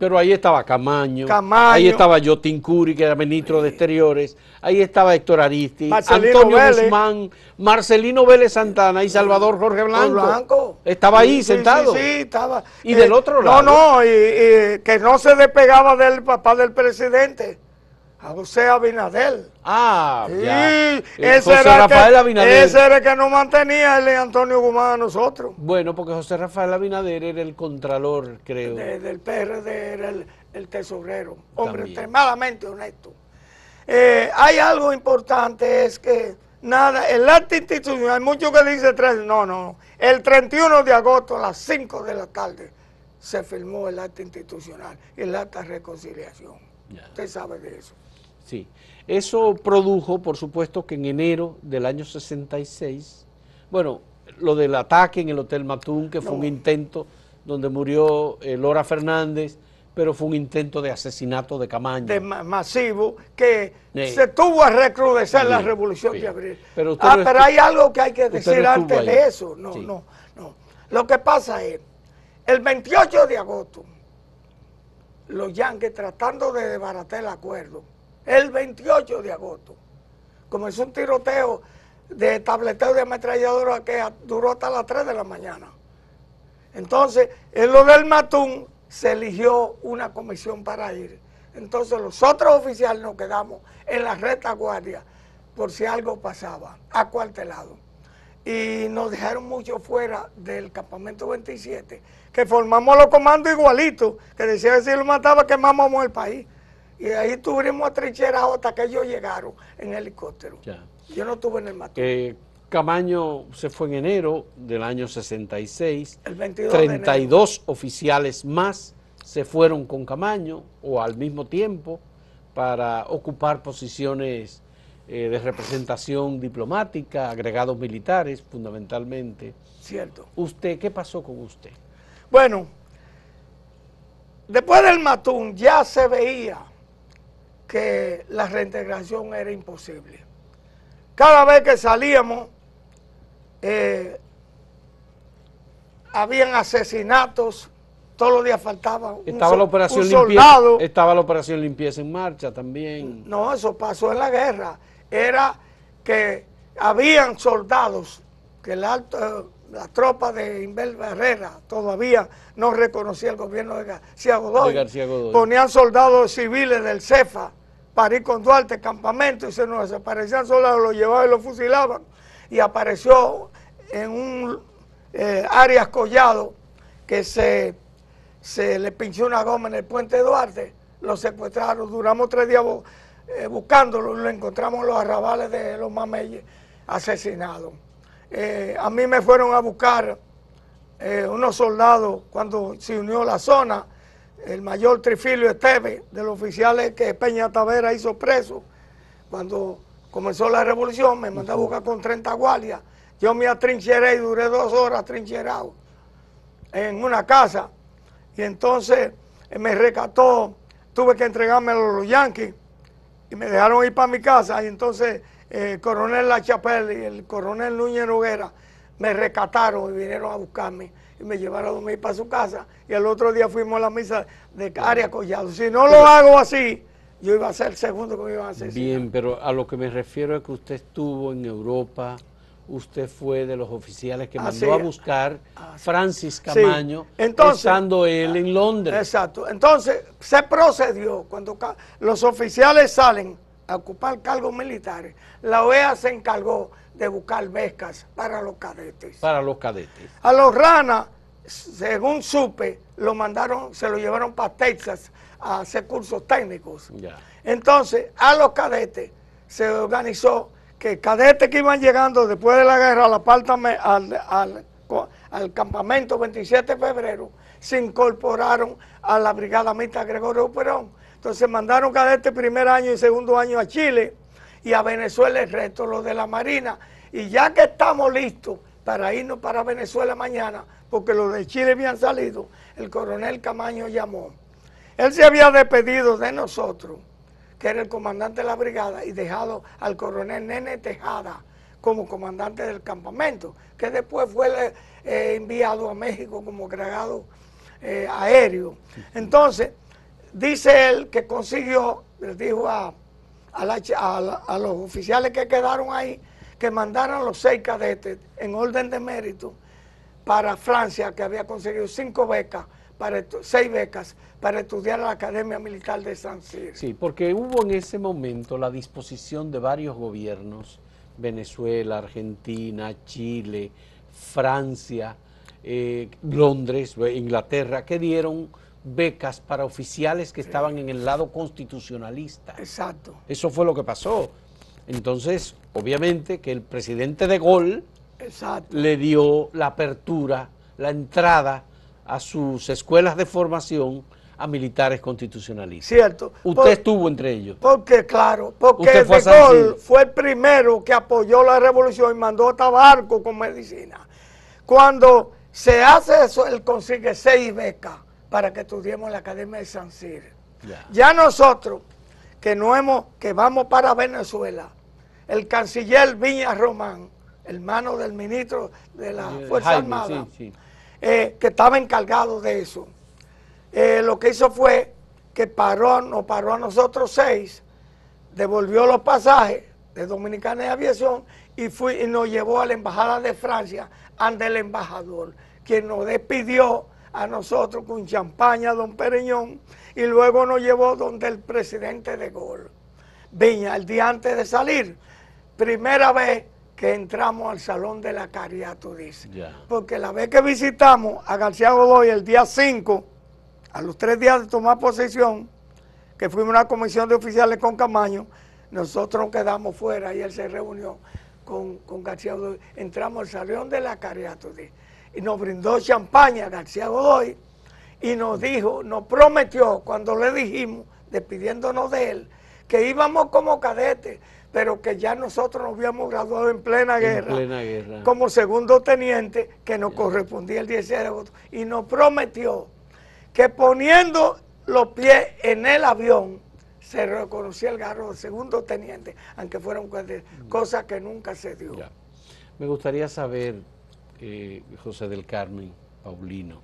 Pero ahí estaba Camaño, ahí estaba Jotin Curi, que era ministro de Exteriores, ahí estaba Héctor Aristi, Antonio Guzmán, Marcelino Vélez Santana y Salvador Jorge Blanco. Estaba ahí sentado. Sí, sí, estaba. Y del eh, otro lado. No, no, y, que no se despegaba del papá del presidente. A José Abinadel. Ah, sí, eh, Ese era Rafael que, Abinader. Ese era el que nos mantenía el Antonio Guzmán a nosotros. Bueno, porque José Rafael Abinader era el contralor, creo. del PRD era el, tesorero. Hombre extremadamente honesto. Eh, hay algo importante, es que nada, el acto institucional, hay muchos que dicen tres, no, no. El 31 de agosto a las 5 de la tarde se firmó el acto institucional el acta de reconciliación. Usted sabe de eso. Sí, eso produjo, por supuesto, que en enero del año 66, bueno, lo del ataque en el Hotel Matún, que fue un intento donde murió eh, Lora Fernández, Pero fue un intento de asesinato de Camaño. De masivo, que se tuvo a recrudecer la revolución de abril. Pero, ah, pero hay algo que hay que decir antes de eso. No, no, no. Lo que pasa es, el 28 de agosto, los yanques tratando de desbaratar el acuerdo, el 28 de agosto, comenzó un tiroteo de tableteo de ametralladora que duró hasta las 3 de la mañana. Entonces, en lo del Matún se eligió una comisión para ir. Entonces los otros oficiales nos quedamos en la retaguardia por si algo pasaba, acuartelado. Y nos dejaron mucho fuera del campamento 27, que formamos los comandos igualitos, que decía que si lo mataba quemábamos el país. Y ahí estuvimos atrincherados hasta que ellos llegaron en helicóptero. Yo no estuve en el Matún. Eh, Camaño se fue en enero del año 66. El 32 oficiales más se fueron con Camaño o al mismo tiempo para ocupar posiciones eh, de representación diplomática, agregados militares fundamentalmente. Cierto. ¿Usted qué pasó con usted? Bueno, después del Matún ya se veía que la reintegración era imposible. Cada vez que salíamos eh, habían asesinatos, todos los días faltaba un, estaba la operación soldado. estaba la operación limpieza en marcha también. No, eso pasó en la guerra. Era que habían soldados que la, la tropa de Inbel Herrera todavía no reconocía el gobierno de García Godoy. Ponían soldados civiles del CEFA para ir con Duarte campamento y se nos desaparecían soldados, los llevaban y los fusilaban. Y apareció en un eh, Arias Collado que se, se le pinchó una goma en el puente Duarte, lo secuestraron, duramos tres días eh, buscándolo, lo encontramos en los arrabales de los mameyes asesinados. Eh, a mí me fueron a buscar unos soldados cuando se unió la zona, el mayor Trifilio Esteve, de los oficiales que Peña Tavera hizo preso, cuando comenzó la revolución, me mandó a buscar con 30 guardias yo me atrincheré y duré dos horas atrincherado en una casa. Y entonces eh, me recató, tuve que entregarme a los yanquis y me dejaron ir para mi casa. Y entonces el coronel La Chapelle y el coronel Núñez Noguera me recataron y vinieron a buscarme y me llevaron a dormir para su casa. Y el otro día fuimos a la misa de Aria Collado. Si no lo hago así, yo iba a ser el segundo que me iban a hacer. Bien, pero a lo que me refiero es que usted estuvo en Europa usted fue de los oficiales que mandó a buscar Francis Camaño, estando él en Londres. Exacto. Entonces, se procedió, cuando los oficiales salen a ocupar cargos militares, la OEA se encargó de buscar becas para los cadetes. Para los cadetes. A los ranas, según supe, lo mandaron, se lo llevaron para Texas a hacer cursos técnicos. Entonces, a los cadetes se organizó que cadetes que iban llegando después de la guerra al, al, campamento 27 de febrero se incorporaron a la brigada mixta Gregorio Perón. Entonces mandaron cadetes primer año y segundo año a Chile y a Venezuela el resto, los de la Marina. Y ya que estamos listos para irnos para Venezuela mañana, porque los de Chile habían salido, el coronel Camaño llamó. Él se había despedido de nosotros que era el comandante de la brigada, y dejado al coronel Nene Tejada como comandante del campamento, que después fue eh, enviado a México como agregado eh, aéreo. Entonces, dice él que consiguió, les dijo a, a, los oficiales que quedaron ahí, que mandaran los seis cadetes en orden de mérito para Francia, que había conseguido cinco becas para seis becas para estudiar en la Academia Militar de San Ciro. Sí, porque hubo en ese momento la disposición de varios gobiernos, Venezuela, Argentina, Chile, Francia, eh, Londres, Inglaterra, que dieron becas para oficiales que estaban en el lado constitucionalista. Exacto. Eso fue lo que pasó. Entonces, obviamente que el presidente de Gaulle le dio la apertura, la entrada a sus escuelas de formación a militares constitucionalistas. Cierto. Usted estuvo entre ellos. Porque, claro, porque fue De Gaulle fue el primero que apoyó la revolución y mandó a Tabarco con medicina. Cuando se hace eso, él consigue seis becas para que estudiemos en la Academia de San Cir. Ya. nosotros, que no hemos, que vamos para Venezuela, el canciller Viña Román, hermano del ministro de la Fuerza Armada, eh, que estaba encargado de eso, eh, lo que hizo fue que paró, nos paró a nosotros seis, devolvió los pasajes de Dominicana de Aviación y, fui, y nos llevó a la Embajada de Francia ante el embajador, quien nos despidió a nosotros con champaña, don Pereñón, y luego nos llevó donde el presidente de Gol. Viña, el día antes de salir, primera vez que entramos al Salón de la Caridad, tú dices. Porque la vez que visitamos a García Godoy el día 5, a los tres días de tomar posesión, que fuimos una comisión de oficiales con Camaño, nosotros quedamos fuera y él se reunió con, García Godoy. Entramos al Salón de la Caridad, tú dices y nos brindó champaña García Godoy y nos dijo, nos prometió cuando le dijimos, despidiéndonos de él, que íbamos como cadetes, pero que ya nosotros nos habíamos graduado en plena, guerra, como segundo teniente, que nos correspondía el 16 de agosto, y nos prometió que poniendo los pies en el avión, se reconocía el garro de segundo teniente, aunque fuera un cosa que nunca se dio. Me gustaría saber José del Carmen Paulino,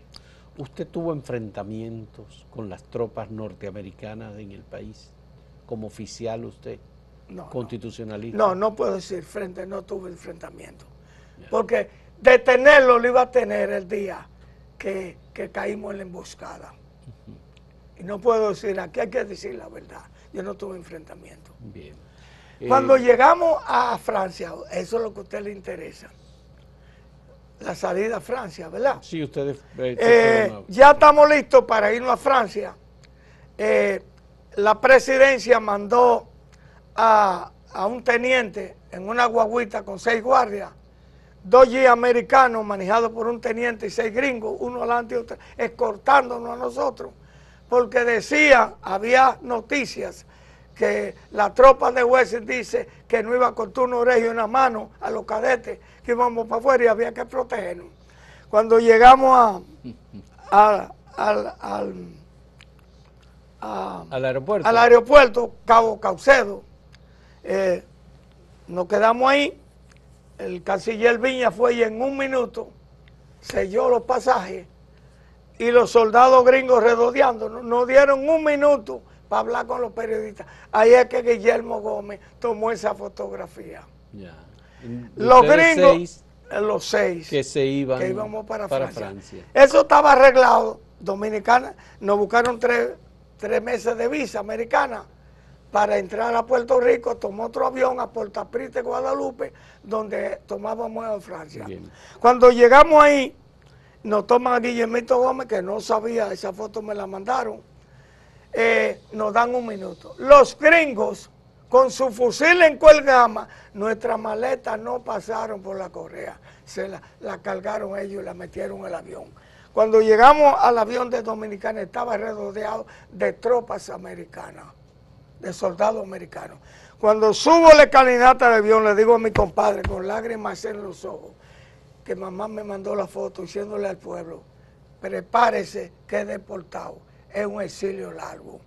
¿usted tuvo enfrentamientos con las tropas norteamericanas en el país? Como oficial usted, no, constitucionalista. No, no puedo decir frente, no tuve enfrentamiento. Porque detenerlo lo iba a tener el día que, caímos en la emboscada. Y no puedo decir, aquí hay que decir la verdad. Yo no tuve enfrentamiento. Bien. Cuando eh, llegamos a Francia, eso es lo que a usted le interesa la salida a Francia, ¿verdad? Sí, ustedes... Eh, eh, ya estamos listos para irnos a Francia. Eh, la presidencia mandó a, un teniente en una guaguita con seis guardias, dos G americanos manejados por un teniente y seis gringos, uno adelante y otro, escortándonos a nosotros, porque decía, había noticias que la tropa de West dice que no iba con turno regio en la mano a los cadetes, que íbamos para afuera y había que protegernos. Cuando llegamos a, al, al, aeropuerto. al aeropuerto Cabo Caucedo, eh, nos quedamos ahí, el canciller Viña fue y en un minuto selló los pasajes y los soldados gringos redodeando, nos dieron un minuto para hablar con los periodistas. Ahí es que Guillermo Gómez tomó esa fotografía. Los gringos, los seis, que se iban que íbamos para, Francia. Eso estaba arreglado. Dominicana, nos buscaron tres, meses de visa americana para entrar a Puerto Rico, tomó otro avión a Puerto Prite, Guadalupe, donde tomábamos a Francia. Cuando llegamos ahí, nos toman a Guillermito Gómez, que no sabía, esa foto me la mandaron, eh, nos dan un minuto. Los gringos, con su fusil en cuelgama, nuestras maletas no pasaron por la correa, se la, cargaron ellos y la metieron en el avión. Cuando llegamos al avión de Dominicana estaba rodeado de tropas americanas, de soldados americanos. Cuando subo la escalinata del avión, le digo a mi compadre con lágrimas en los ojos, que mamá me mandó la foto diciéndole al pueblo, prepárese que he deportado es un exilio largo.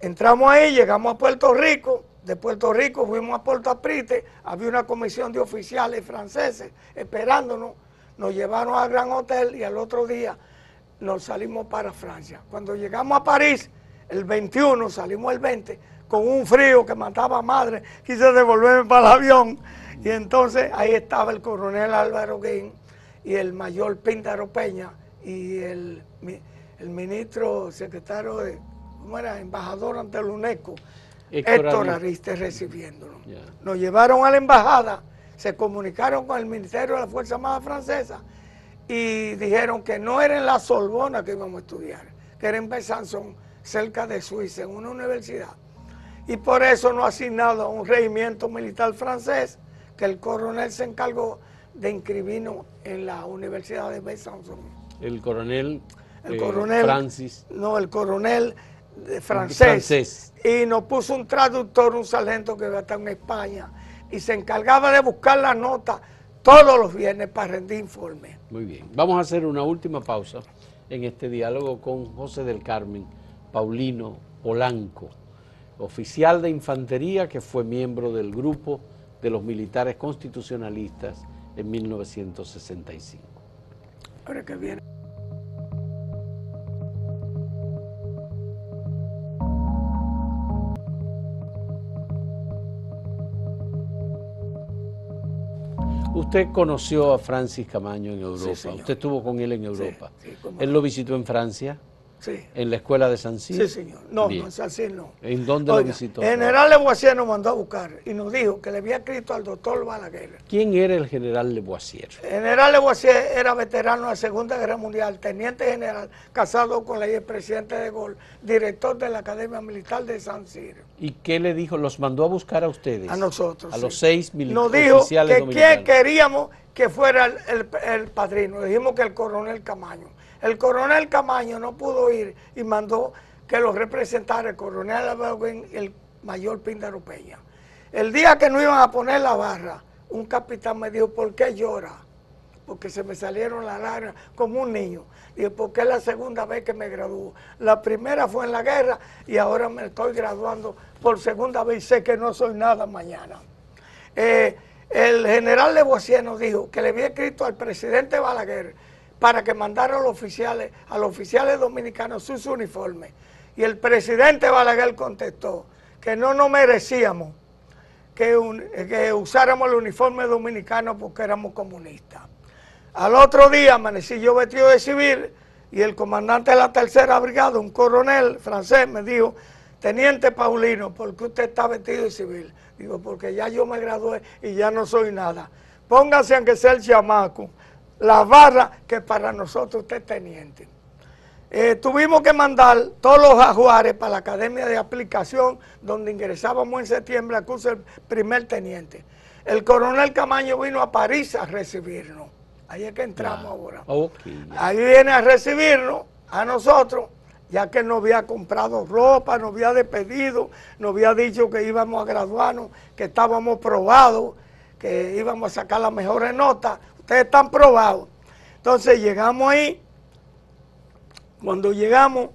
Entramos ahí, llegamos a Puerto Rico, de Puerto Rico fuimos a Puerto Aprite, había una comisión de oficiales franceses esperándonos, nos llevaron al Gran Hotel y al otro día nos salimos para Francia. Cuando llegamos a París, el 21, salimos el 20, con un frío que mataba madre, quise devolverme para el avión y entonces ahí estaba el coronel Álvaro Guín y el mayor Píntaro Peña y el el ministro secretario de, ¿cómo era? Embajador ante el UNESCO, Héctor, Ariste recibiéndolo. Nos llevaron a la embajada, se comunicaron con el Ministerio de la Fuerza Armada Francesa y dijeron que no era en la Sorbona que íbamos a estudiar, que era en Besançon, cerca de Suiza, en una universidad. Y por eso nos asignado a un regimiento militar francés, que el coronel se encargó de inscribirnos en la Universidad de Besançon. El coronel el eh, coronel Francis. No, el coronel francés, Y nos puso un traductor, un sargento que está en España, y se encargaba de buscar la nota todos los viernes para rendir informe. Muy bien. Vamos a hacer una última pausa en este diálogo con José del Carmen Paulino Polanco, oficial de infantería que fue miembro del grupo de los militares constitucionalistas en 1965. Ahora que viene. Usted conoció a Francis Camaño en Europa, usted estuvo con él en Europa. ¿Él lo visitó en Francia? Sí. ¿En la escuela de San Cir? Sí, señor. No, no, en San Cir no. ¿En dónde lo visitó? El general Levoisier nos mandó a buscar y nos dijo que le había escrito al doctor Balaguer. ¿Quién era el general Levoisier? El general Levoisier era veterano de la Segunda Guerra Mundial, teniente general, casado con el presidente de Gaulle, director de la Academia Militar de San Cir. ¿Y qué le dijo? ¿Los mandó a buscar a ustedes? A nosotros. A los seis militares. Nos dijo que quién queríamos que fuera el, el padrino. Le dijimos que el coronel Camaño. El coronel Camaño no pudo ir y mandó que lo representara el coronel Abelguín y el mayor Píndaro Peña. El día que no iban a poner la barra, un capitán me dijo, ¿por qué llora? Porque se me salieron las lágrimas como un niño. Dije, porque es la segunda vez que me gradúo. La primera fue en la guerra y ahora me estoy graduando por segunda vez y sé que no soy nada mañana. Eh, el general de nos dijo que le había escrito al presidente Balaguer para que mandara a los oficiales, a los oficiales dominicanos sus uniformes. Y el presidente Balaguer contestó que no nos merecíamos que, usáramos el uniforme dominicano porque éramos comunistas. Al otro día amanecí yo vestido de civil y el comandante de la tercera brigada, un coronel francés, me dijo, Teniente Paulino, ¿por qué usted está vestido de civil? Digo, porque ya yo me gradué y ya no soy nada. Póngase aunque sea el chamaco la barra que para nosotros usted es teniente. Eh, tuvimos que mandar todos los ajuares para la Academia de Aplicación, donde ingresábamos en septiembre al curso del primer teniente. El coronel Camaño vino a París a recibirnos. Ahí es que entramos ahora. Ahí viene a recibirnos a nosotros, ya que nos había comprado ropa, nos había despedido, nos había dicho que íbamos a graduarnos, que estábamos probados, que íbamos a sacar las mejores notas. Ustedes están probados. Entonces llegamos ahí. Cuando llegamos,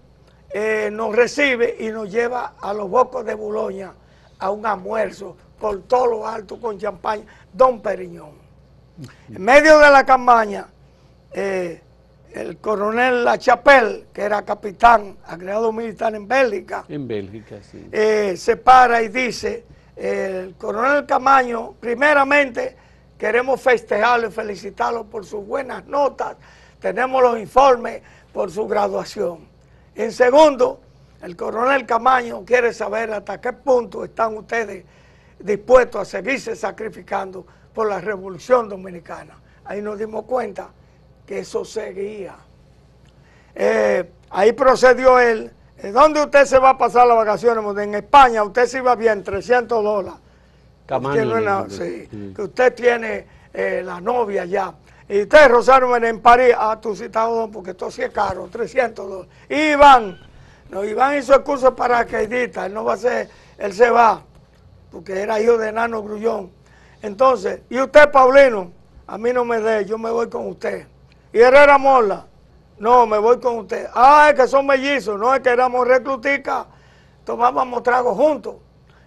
eh, nos recibe y nos lleva a los Bocos de Buloña a un almuerzo por todo lo alto con champaña, Don Periñón. En medio de la campaña, eh, el coronel La Chapelle, que era capitán, agregado militar en Bélgica, en Bélgica, sí. Eh, se para y dice, el coronel Camaño, primeramente, Queremos festejarlo y felicitarlo por sus buenas notas. Tenemos los informes por su graduación. En segundo, el coronel Camaño quiere saber hasta qué punto están ustedes dispuestos a seguirse sacrificando por la revolución dominicana. Ahí nos dimos cuenta que eso seguía. Eh, ahí procedió él. ¿Dónde usted se va a pasar las vacaciones? En España usted se iba bien, 300 dólares que usted tiene eh, la novia ya. Y usted, Rosario, en París, ah, tú sí estás porque esto sí es caro, 300 dólares. Iván, no, Iván hizo el curso para paracaidista, él no va a ser, él se va, porque era hijo de Nano Grullón. Entonces, y usted, Paulino, a mí no me dé, yo me voy con usted. Y Herrera Mola, no, me voy con usted. Ah, es que son mellizos, no es que éramos recluticas, tomábamos trago juntos.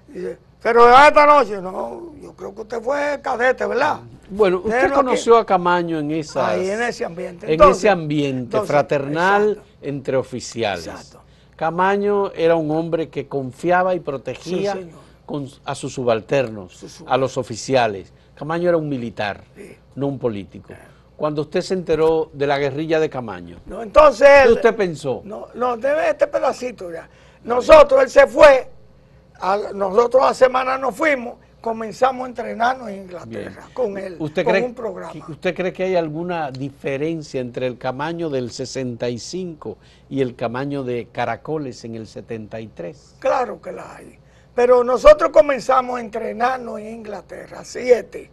Dice, pero esta noche, no, yo creo que usted fue cadete, ¿verdad? Bueno, usted conoció a Camaño en esa Ahí, en ese ambiente. en ese ambiente fraternal entre oficiales. Exacto. Camaño era un hombre que confiaba y protegía a sus subalternos, a los oficiales. Camaño era un militar, no un político. Cuando usted se enteró de la guerrilla de Camaño, no, entonces ¿qué usted pensó? No, no, debe este pedacito ya. Nosotros, él se fue nosotros la semana nos fuimos, comenzamos a entrenarnos en Inglaterra con él, ¿Usted con cree, un programa. ¿Usted cree que hay alguna diferencia entre el camaño del 65 y el camaño de Caracoles en el 73? Claro que la hay. Pero nosotros comenzamos a entrenarnos en Inglaterra, siete.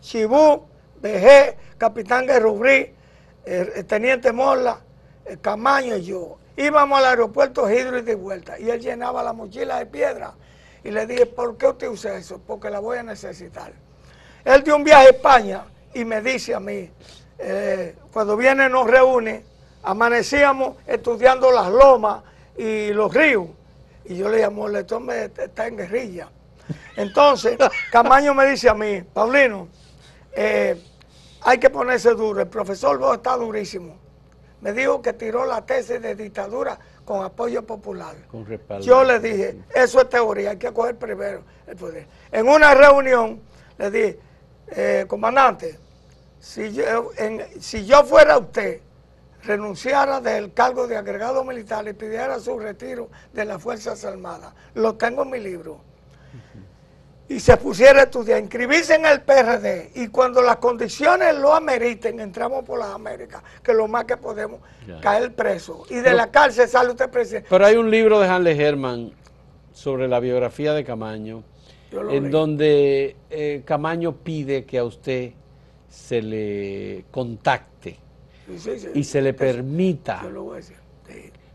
Chibú, BG, Capitán Guerrubrí, Teniente Morla, el Camaño y yo íbamos al aeropuerto Hidro y de vuelta y él llenaba la mochila de piedra y le dije, ¿por qué usted usa eso? Porque la voy a necesitar. Él dio un viaje a España y me dice a mí, eh, cuando viene nos reúne amanecíamos estudiando las lomas y los ríos. Y yo le llamo, le tome, está en guerrilla. Entonces, Camaño me dice a mí, Paulino, eh, hay que ponerse duro. El profesor vos está durísimo. Me dijo que tiró la tesis de dictadura con apoyo popular. Yo le dije, eso es teoría, hay que coger primero el poder. En una reunión le dije, eh, comandante, si yo, si yo fuera usted, renunciara del cargo de agregado militar y pidiera su retiro de las Fuerzas Armadas. Lo tengo en mi libro y se pusiera a estudiar, inscribirse en el PRD y cuando las condiciones lo ameriten, entramos por las Américas, que lo más que podemos, caer preso. Y de la cárcel sale usted presidente. Pero hay un libro de Hanley Herman sobre la biografía de Camaño, en donde eh, Camaño pide que a usted se le contacte y se le permita.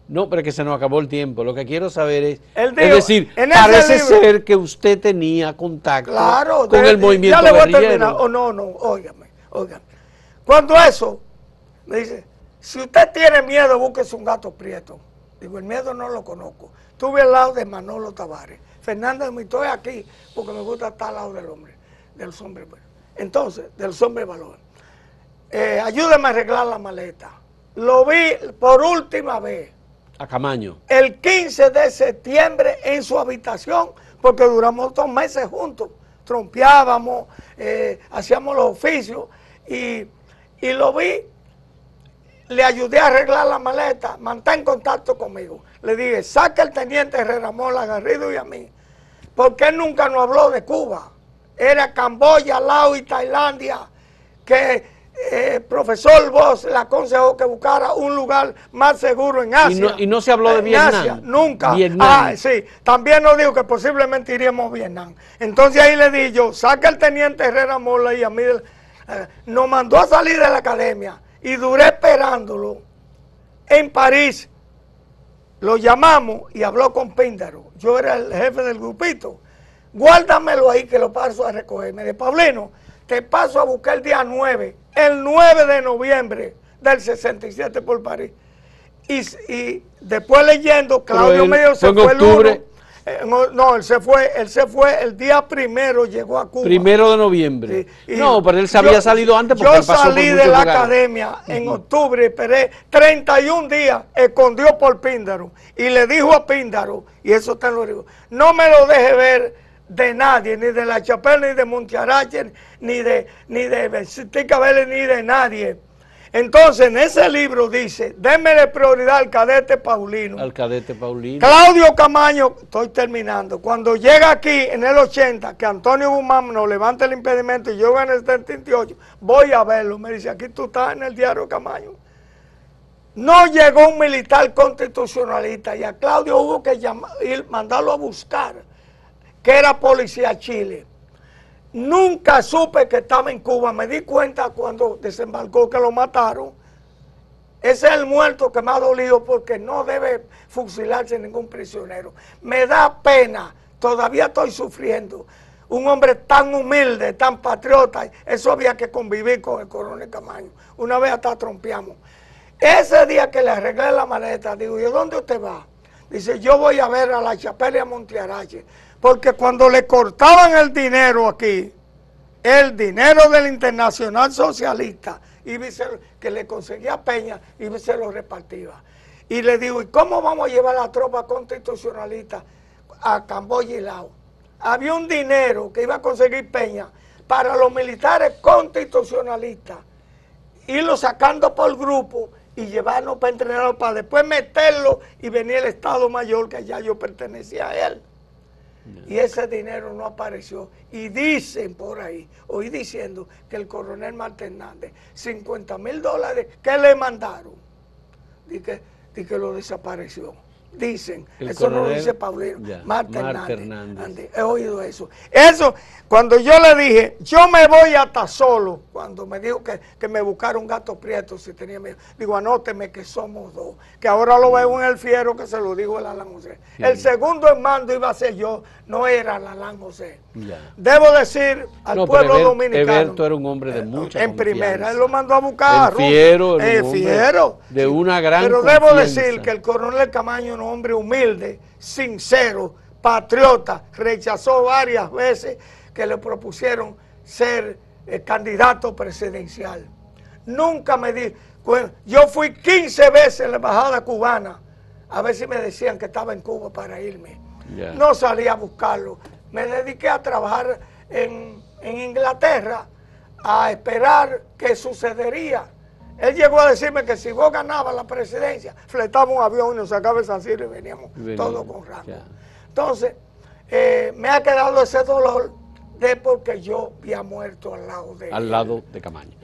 No, pero que se nos acabó el tiempo. Lo que quiero saber es, es decir, parece ser que usted tenía contacto con el movimiento ya le voy A terminar. Oh, no, no, óigame, óigame. Cuando eso, me dice, si usted tiene miedo, búsquese un gato prieto. Digo, el miedo no lo conozco. Estuve al lado de Manolo Tavares. Fernando, me estoy aquí porque me gusta estar al lado del hombre, del hombre. Entonces, del hombre valor. Eh, ayúdeme a arreglar la maleta. Lo vi por última vez a Camaño. El 15 de septiembre en su habitación, porque duramos dos meses juntos. Trompeábamos, eh, hacíamos los oficios y, lo vi. Le ayudé a arreglar la maleta, mantén contacto conmigo. Le dije, saca el teniente Herrera Mola, Garrido y a mí. Porque él nunca nos habló de Cuba. Era Camboya, Laos y Tailandia, que eh, profesor Vos le aconsejó que buscara un lugar más seguro en Asia. Y no, se habló de Vietnam. nunca. Ah, sí. También nos dijo que posiblemente iríamos a Vietnam. Entonces ahí le di yo, saca el teniente Herrera Mola y a mí eh, nos mandó a salir de la academia y duré esperándolo en París. Lo llamamos y habló con Píndaro. Yo era el jefe del grupito. Guárdamelo ahí que lo paso a recogerme. De Pablino, te paso a buscar el día 9 el 9 de noviembre del 67 por París. Y, después leyendo, Claudio Medio se fue el 1. Eh, no, él se fue, él se fue el día primero, llegó a Cuba. Primero de noviembre. no, pero él se había salido antes porque Yo salí de la academia en octubre, esperé 31 días, escondió por Píndaro. Y le dijo a Píndaro, y eso te lo digo, no me lo deje ver de nadie, ni de la Chapela, ni de Montearache, ni de, ni de ni de nadie. Entonces, en ese libro dice, démele prioridad al cadete Paulino. Al cadete Paulino. Claudio Camaño, estoy terminando, cuando llega aquí en el 80, que Antonio Guzmán nos levanta el impedimento y yo en el 78, voy a verlo. Me dice, aquí tú estás en el diario Camaño. No llegó un militar constitucionalista y a Claudio hubo que llamar, ir, mandarlo a buscar que era policía Chile. Nunca supe que estaba en Cuba. Me di cuenta cuando desembarcó que lo mataron. Ese es el muerto que me ha dolido porque no debe fusilarse ningún prisionero. Me da pena. Todavía estoy sufriendo. Un hombre tan humilde, tan patriota. Eso había que convivir con el coronel Camaño. Una vez hasta trompeamos. Ese día que le arreglé la maleta, digo yo, ¿dónde usted va? Dice, yo voy a ver a la chapela y a Montearache. Porque cuando le cortaban el dinero aquí, el dinero del Internacional Socialista, y que le conseguía Peña, y se lo repartía. Y le digo, ¿y cómo vamos a llevar la tropa constitucionalista a Camboya y Laos? Había un dinero que iba a conseguir Peña para los militares constitucionalistas, irlo sacando por grupo y llevarnos para entrenarlo para después meterlo y venir el Estado Mayor que ya yo pertenecía a él. Y ese dinero no apareció. Y dicen por ahí, oí diciendo que el coronel Martín Hernández, 50 mil dólares que le mandaron, y que, que lo desapareció. Dicen. El eso no lo dice Paulino. ya, Marta, Marta Hernández. He oído eso. Eso, cuando yo le dije, yo me voy hasta solo, cuando me dijo que, que me buscara un gato prieto si tenía miedo, digo, anóteme que somos dos. Que ahora lo veo en el fiero que se lo dijo el Alan José. El segundo en mando iba a ser yo, no era el Alan José. Ya. Debo decir al No, pueblo Eber- dominicano. Eberto era un hombre de mucha En primera, él lo mandó a buscar. El fiero, Eh, un fiero. de una gran Pero debo confianza. decir que el coronel Camaño era un hombre humilde, sincero, patriota, rechazó varias veces que le propusieron ser eh, candidato presidencial. Nunca me di. Yo fui 15 veces en la embajada cubana a ver si me decían que estaba en Cuba para irme. No salí a buscarlo. Me dediqué a trabajar en, en Inglaterra a esperar qué sucedería. Él llegó a decirme que si vos ganabas la presidencia, fletamos un avión y nos sacaba el San y veníamos todos con rango. ya. Entonces, eh, me ha quedado ese dolor de porque yo había muerto al lado de al lado de Camaño.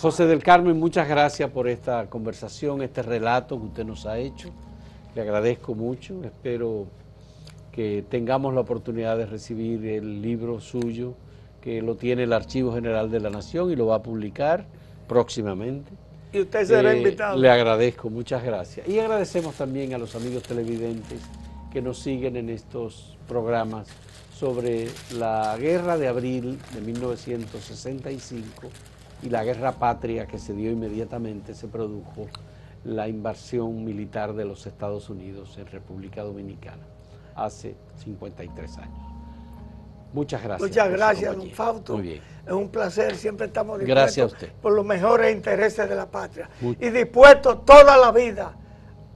José sabe. del Carmen, muchas gracias por esta conversación, este relato que usted nos ha hecho. Le agradezco mucho. Espero que tengamos la oportunidad de recibir el libro suyo, que lo tiene el Archivo General de la Nación y lo va a publicar próximamente. Y usted será Eh, invitado. Le agradezco, muchas gracias. Y agradecemos también a los amigos televidentes que nos siguen en estos programas sobre la guerra de abril de 1965 y la guerra patria que se dio inmediatamente, se produjo la invasión militar de los Estados Unidos en República Dominicana hace 53 años. Muchas gracias. Muchas gracias, don. Fausto. Muy bien. Es un placer, siempre estamos dispuestos Gracias a usted. por los mejores intereses de la patria. Y dispuestos toda la vida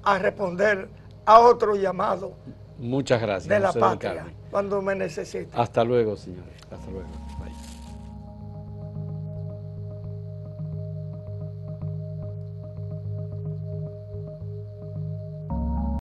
a responder a otro llamado Muchas gracias. de la patria cuando me necesite. Hasta luego, señores. Hasta luego.